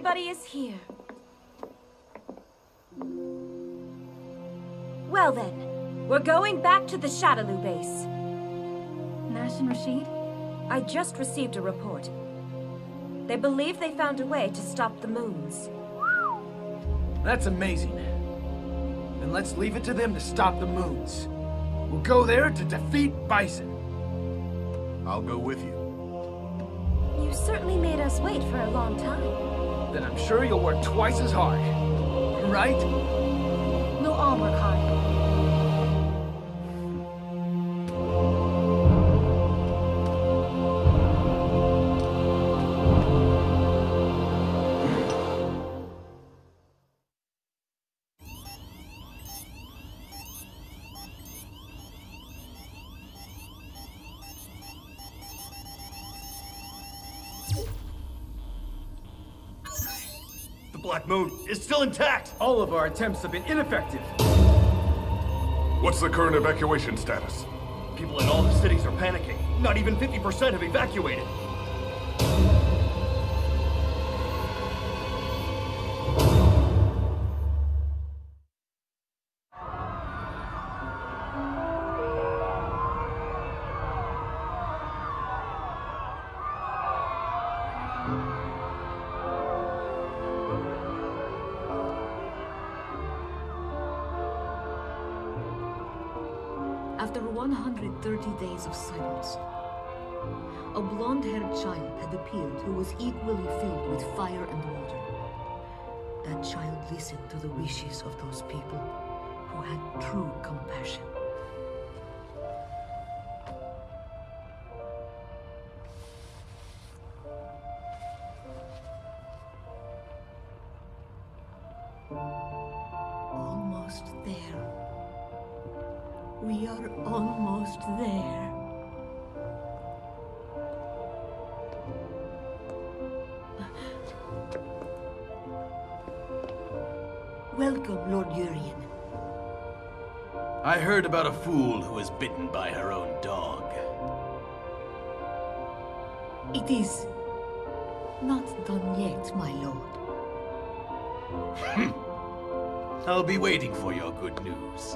Everybody is here. Well then, we're going back to the Shadaloo base. Nash and Rashid? I just received a report. They believe they found a way to stop the moons. That's amazing. Then let's leave it to them to stop the moons. We'll go there to defeat Bison. I'll go with you. You certainly made us wait for a long time. Then I'm sure you'll work twice as hard. Right? We'll all work hard. Still intact! All of our attempts have been ineffective. What's the current evacuation status? People in all the cities are panicking. Not even 50% have evacuated. Appeared who was equally filled with fire and water. That child listened to the wishes of those people who had true compassion. About a fool who was bitten by her own dog. It is not done yet, my lord. Hmm. I'll be waiting for your good news.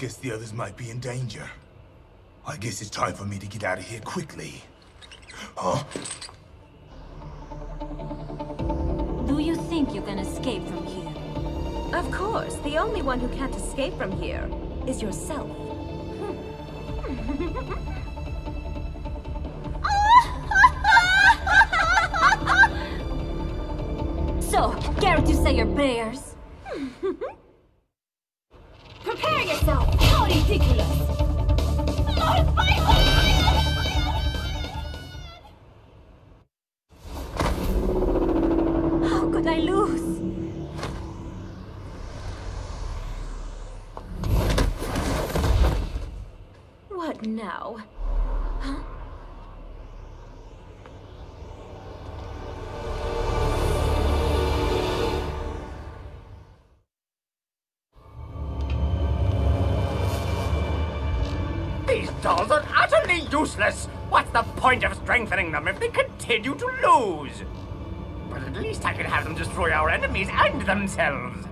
guess the others might be in danger. I guess it's time for me to get out of here quickly. Huh? Do you think you can escape from here? Of course. The only one who can't escape from here is yourself. Hmm. *laughs* strengthening them if they continue to lose. But at least I can have them destroy our enemies and themselves.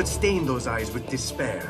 but stained those eyes with despair.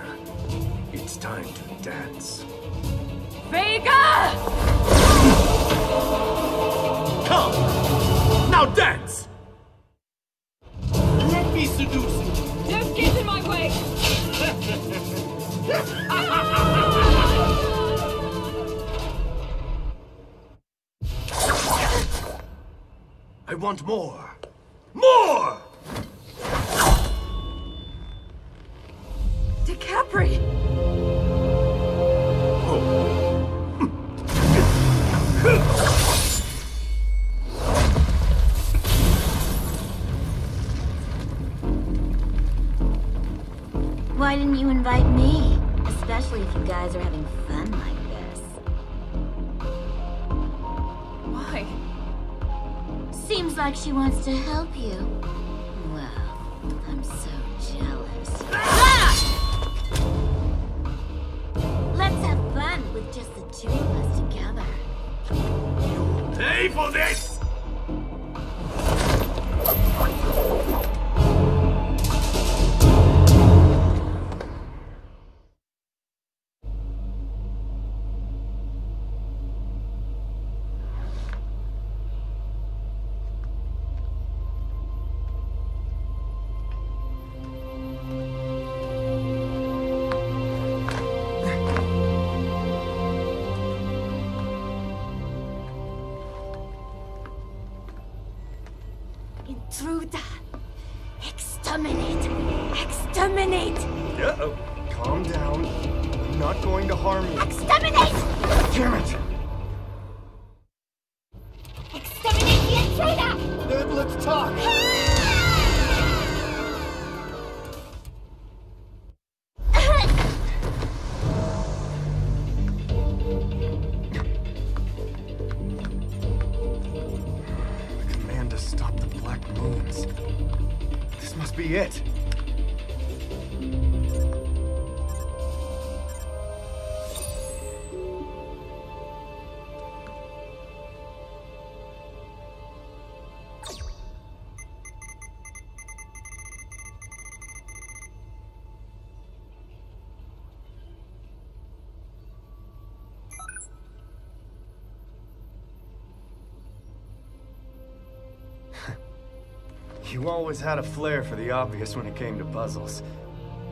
You always had a flair for the obvious when it came to puzzles.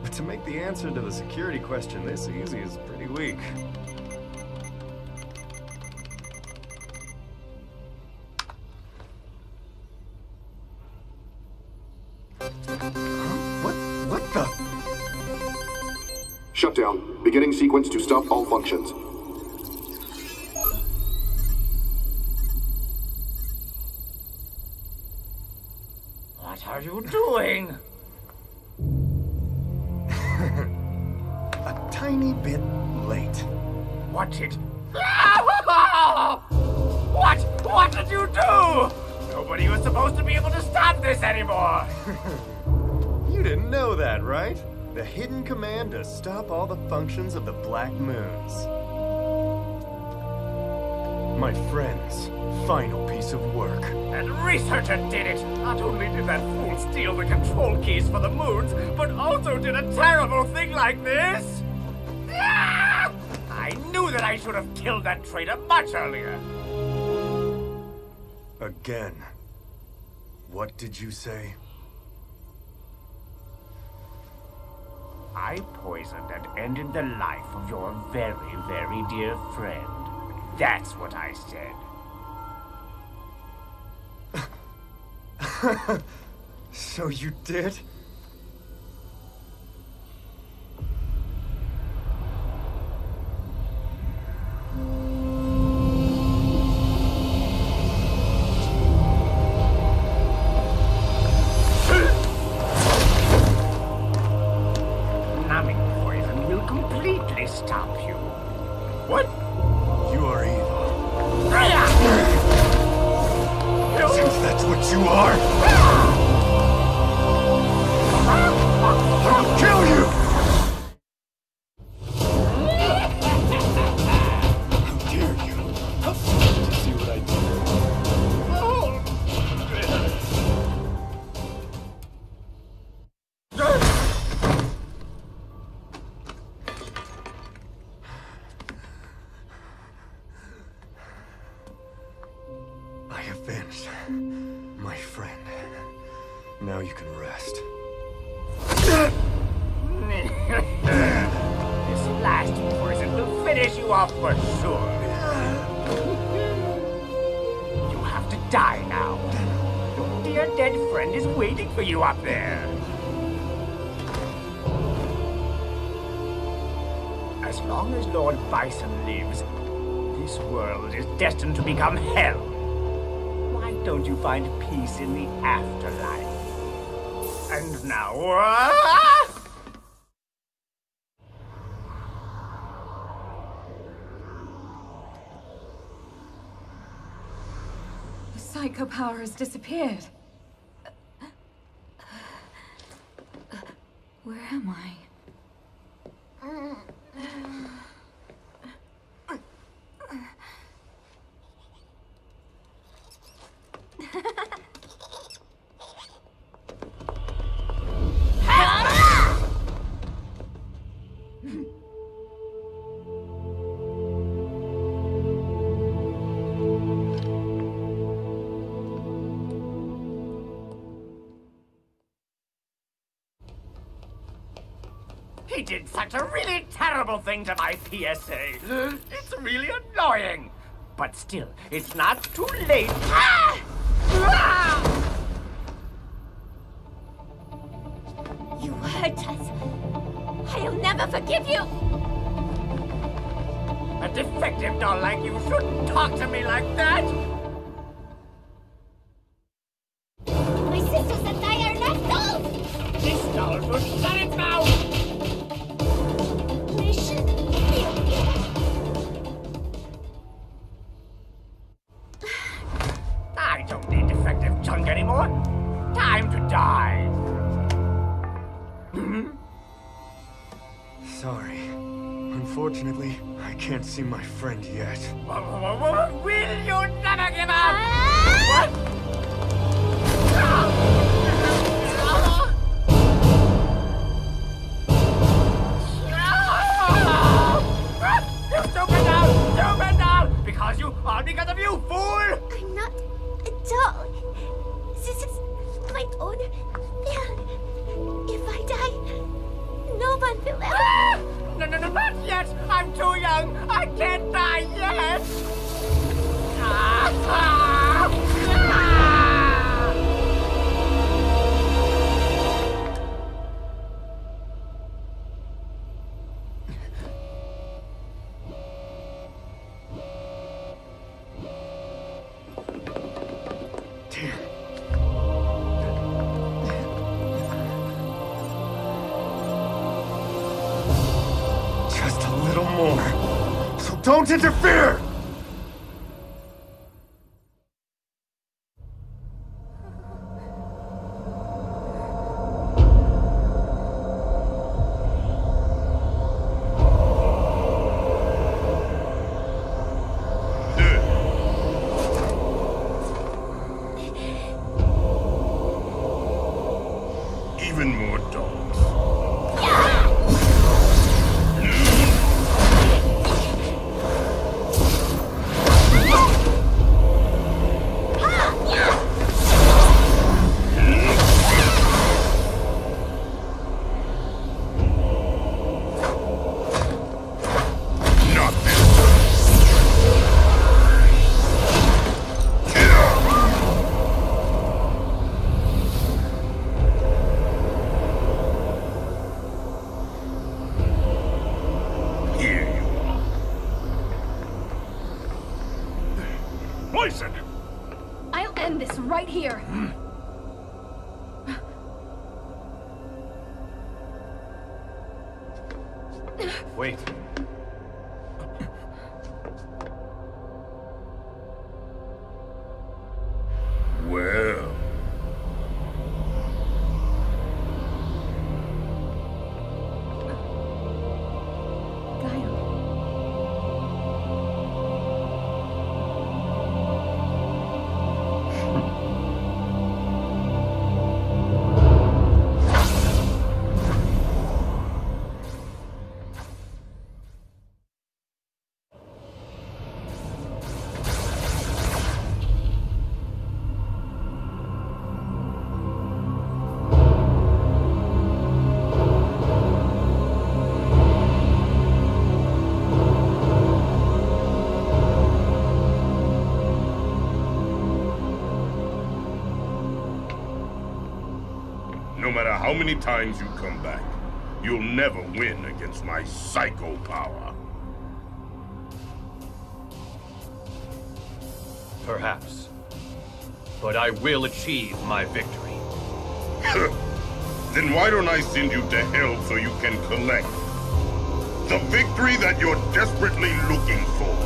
But to make the answer to the security question this easy is pretty weak. What? What the? Shutdown. Beginning sequence to stop all functions. Tiny bit late. What did... *laughs* What? What did you do? Nobody was supposed to be able to stop this anymore. *laughs* You didn't know that, right? The hidden command to stop all the functions of the Black Moons. My friend's final piece of work. That researcher did it. Not only did that fool steal the control keys for the moons, but also did a terrible thing like this. Knew that I should have killed that traitor much earlier. Again. What did you say? I poisoned and ended the life of your very, very dear friend. That's what I said. *laughs* so you did? power has disappeared. Where am I? It's a really terrible thing to my PSA. It's really annoying. But still, it's not too late. Ah! Ah! You hurt us. I'll never forgive you. A defective doll like you shouldn't talk to me like that. my friend. interfere! many times you come back, you'll never win against my psycho power. Perhaps. But I will achieve my victory. *laughs* then why don't I send you to hell so you can collect the victory that you're desperately looking for?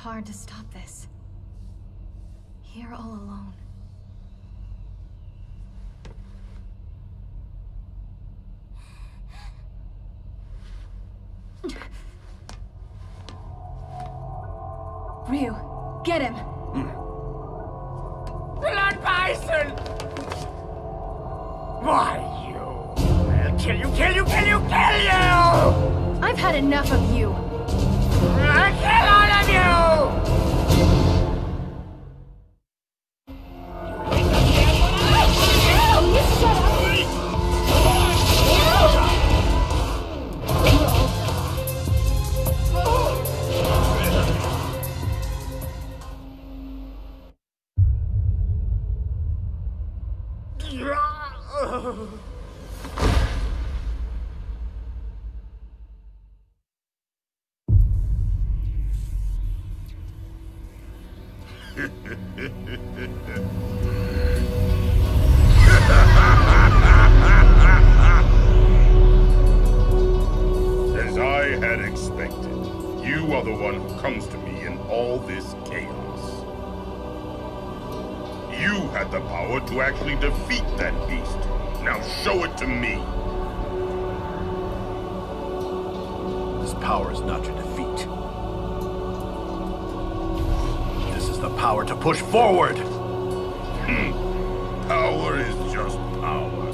hard to stop. Push forward! Hmm. Power is just power.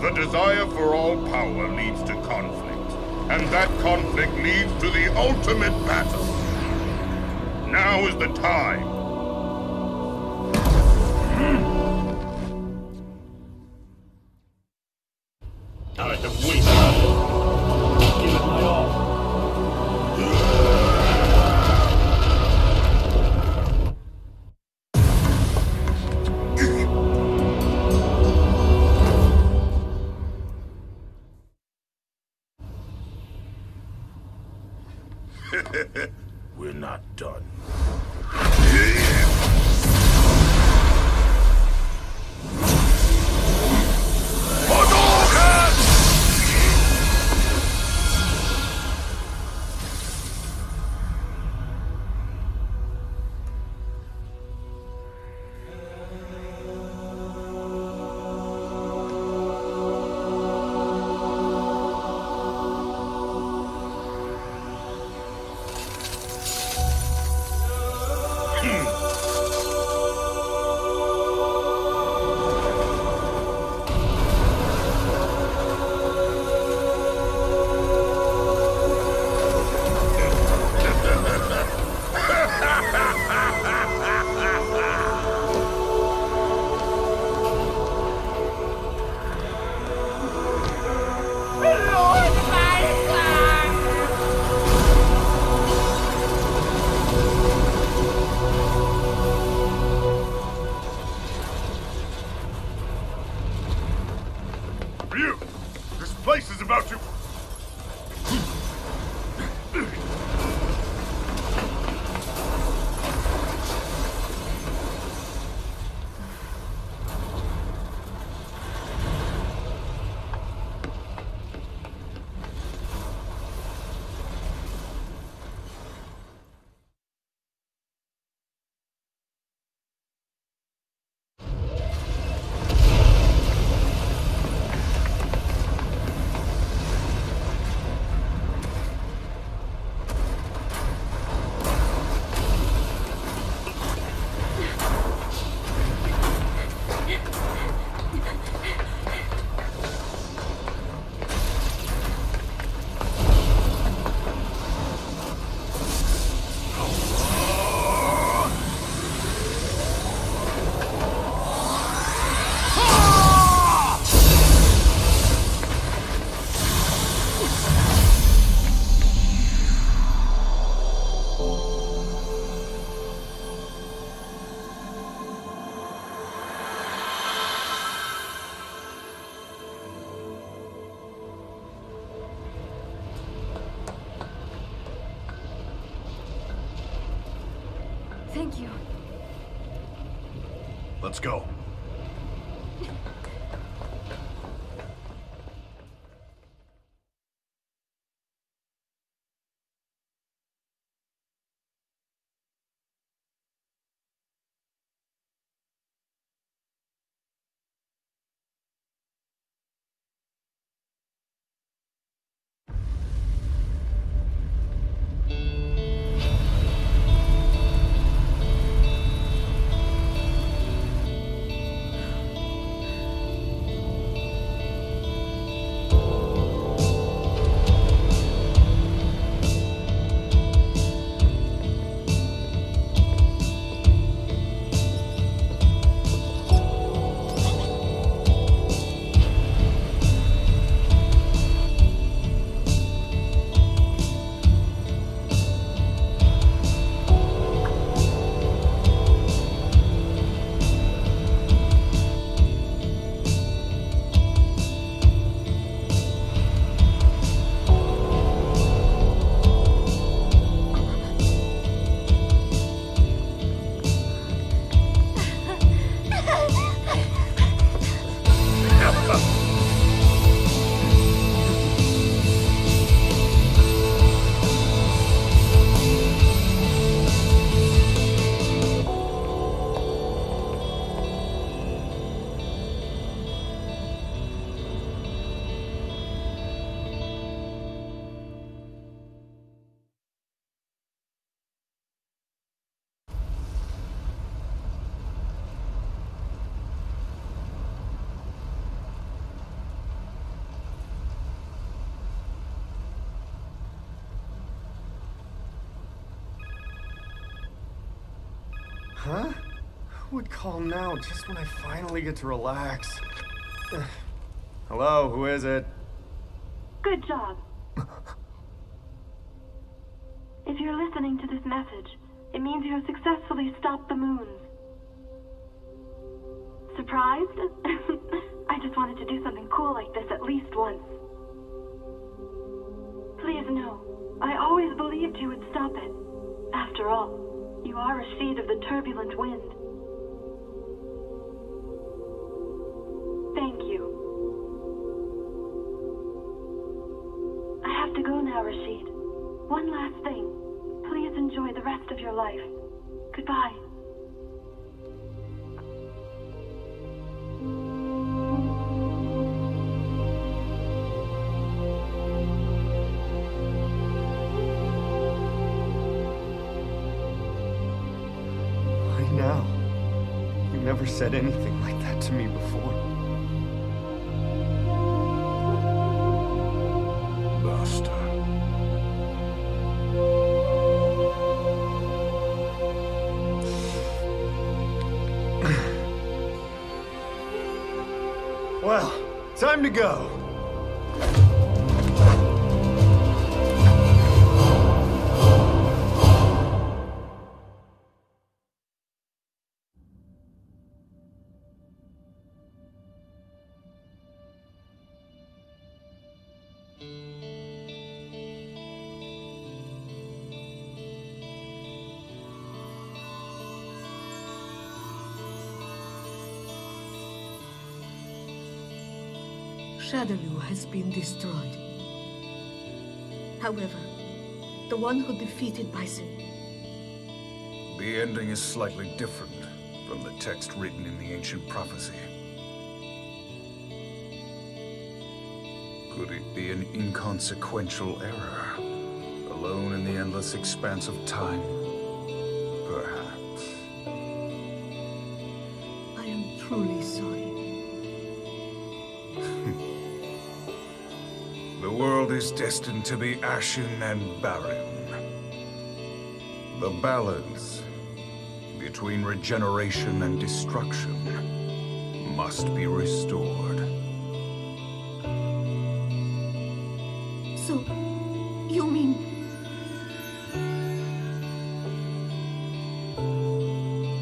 The desire for all power leads to conflict, and that conflict leads to the ultimate battle. Now is the time. Done. Huh? Who would call now, just when I finally get to relax? *sighs* Hello, who is it? Good job. if you're listening to this message, it means you have successfully stopped the moons. Surprised? *laughs* I just wanted to do something cool like this at least once. Please know, I always believed you would stop it. After all, you are a seed of the turbulent wind. Said anything like that to me before. Well, time to go. Has been destroyed. However, the one who defeated Bison The ending is slightly different from the text written in the ancient prophecy. Could it be an inconsequential error? Alone in the endless expanse of time? Destined to be ashen and barren. The balance between regeneration and destruction must be restored. So, you mean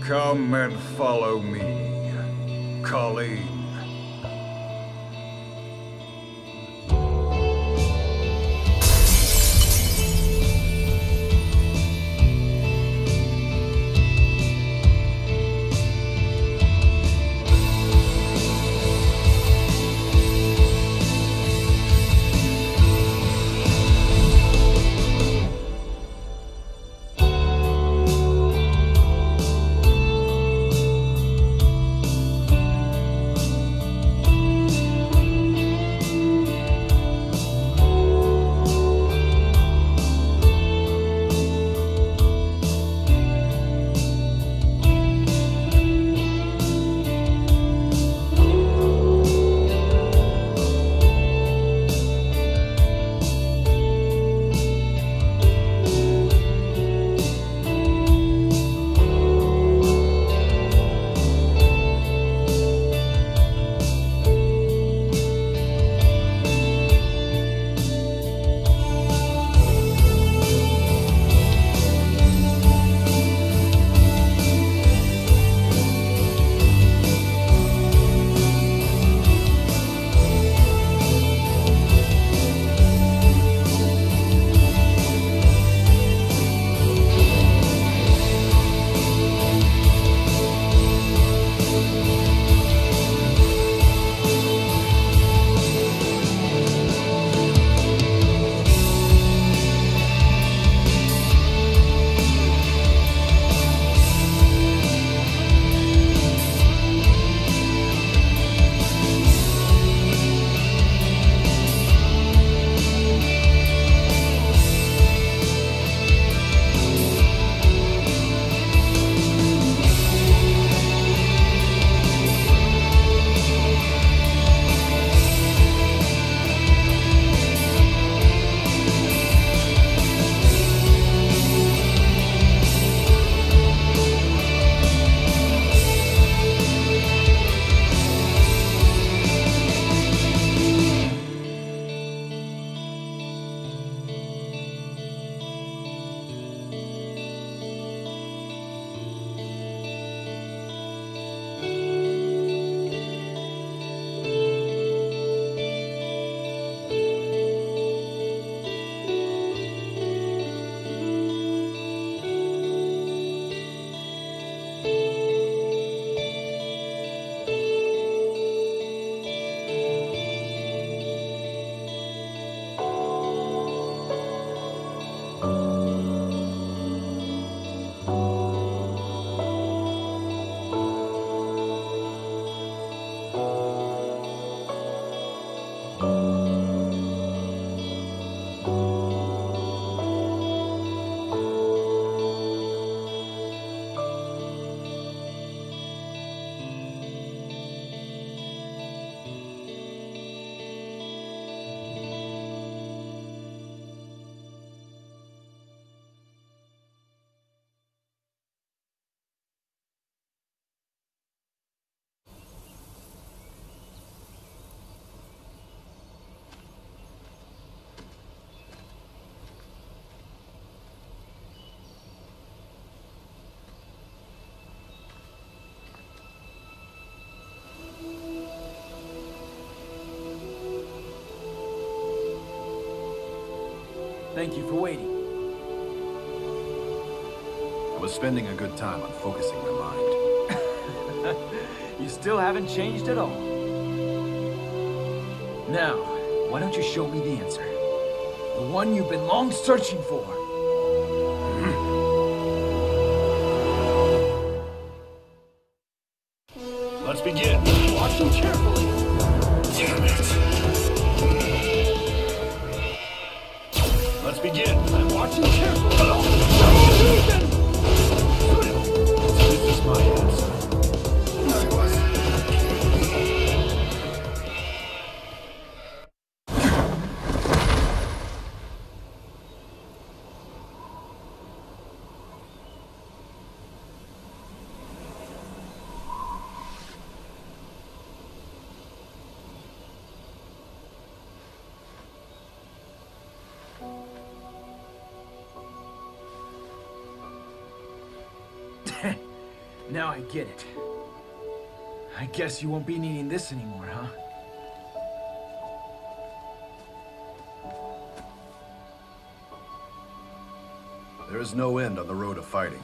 Come and follow me, Kolin. Thank you for waiting. I was spending a good time on focusing my mind. *laughs* you still haven't changed at all. Now, why don't you show me the answer? The one you've been long searching for. You won't be needing this anymore, huh? There is no end on the road of fighting.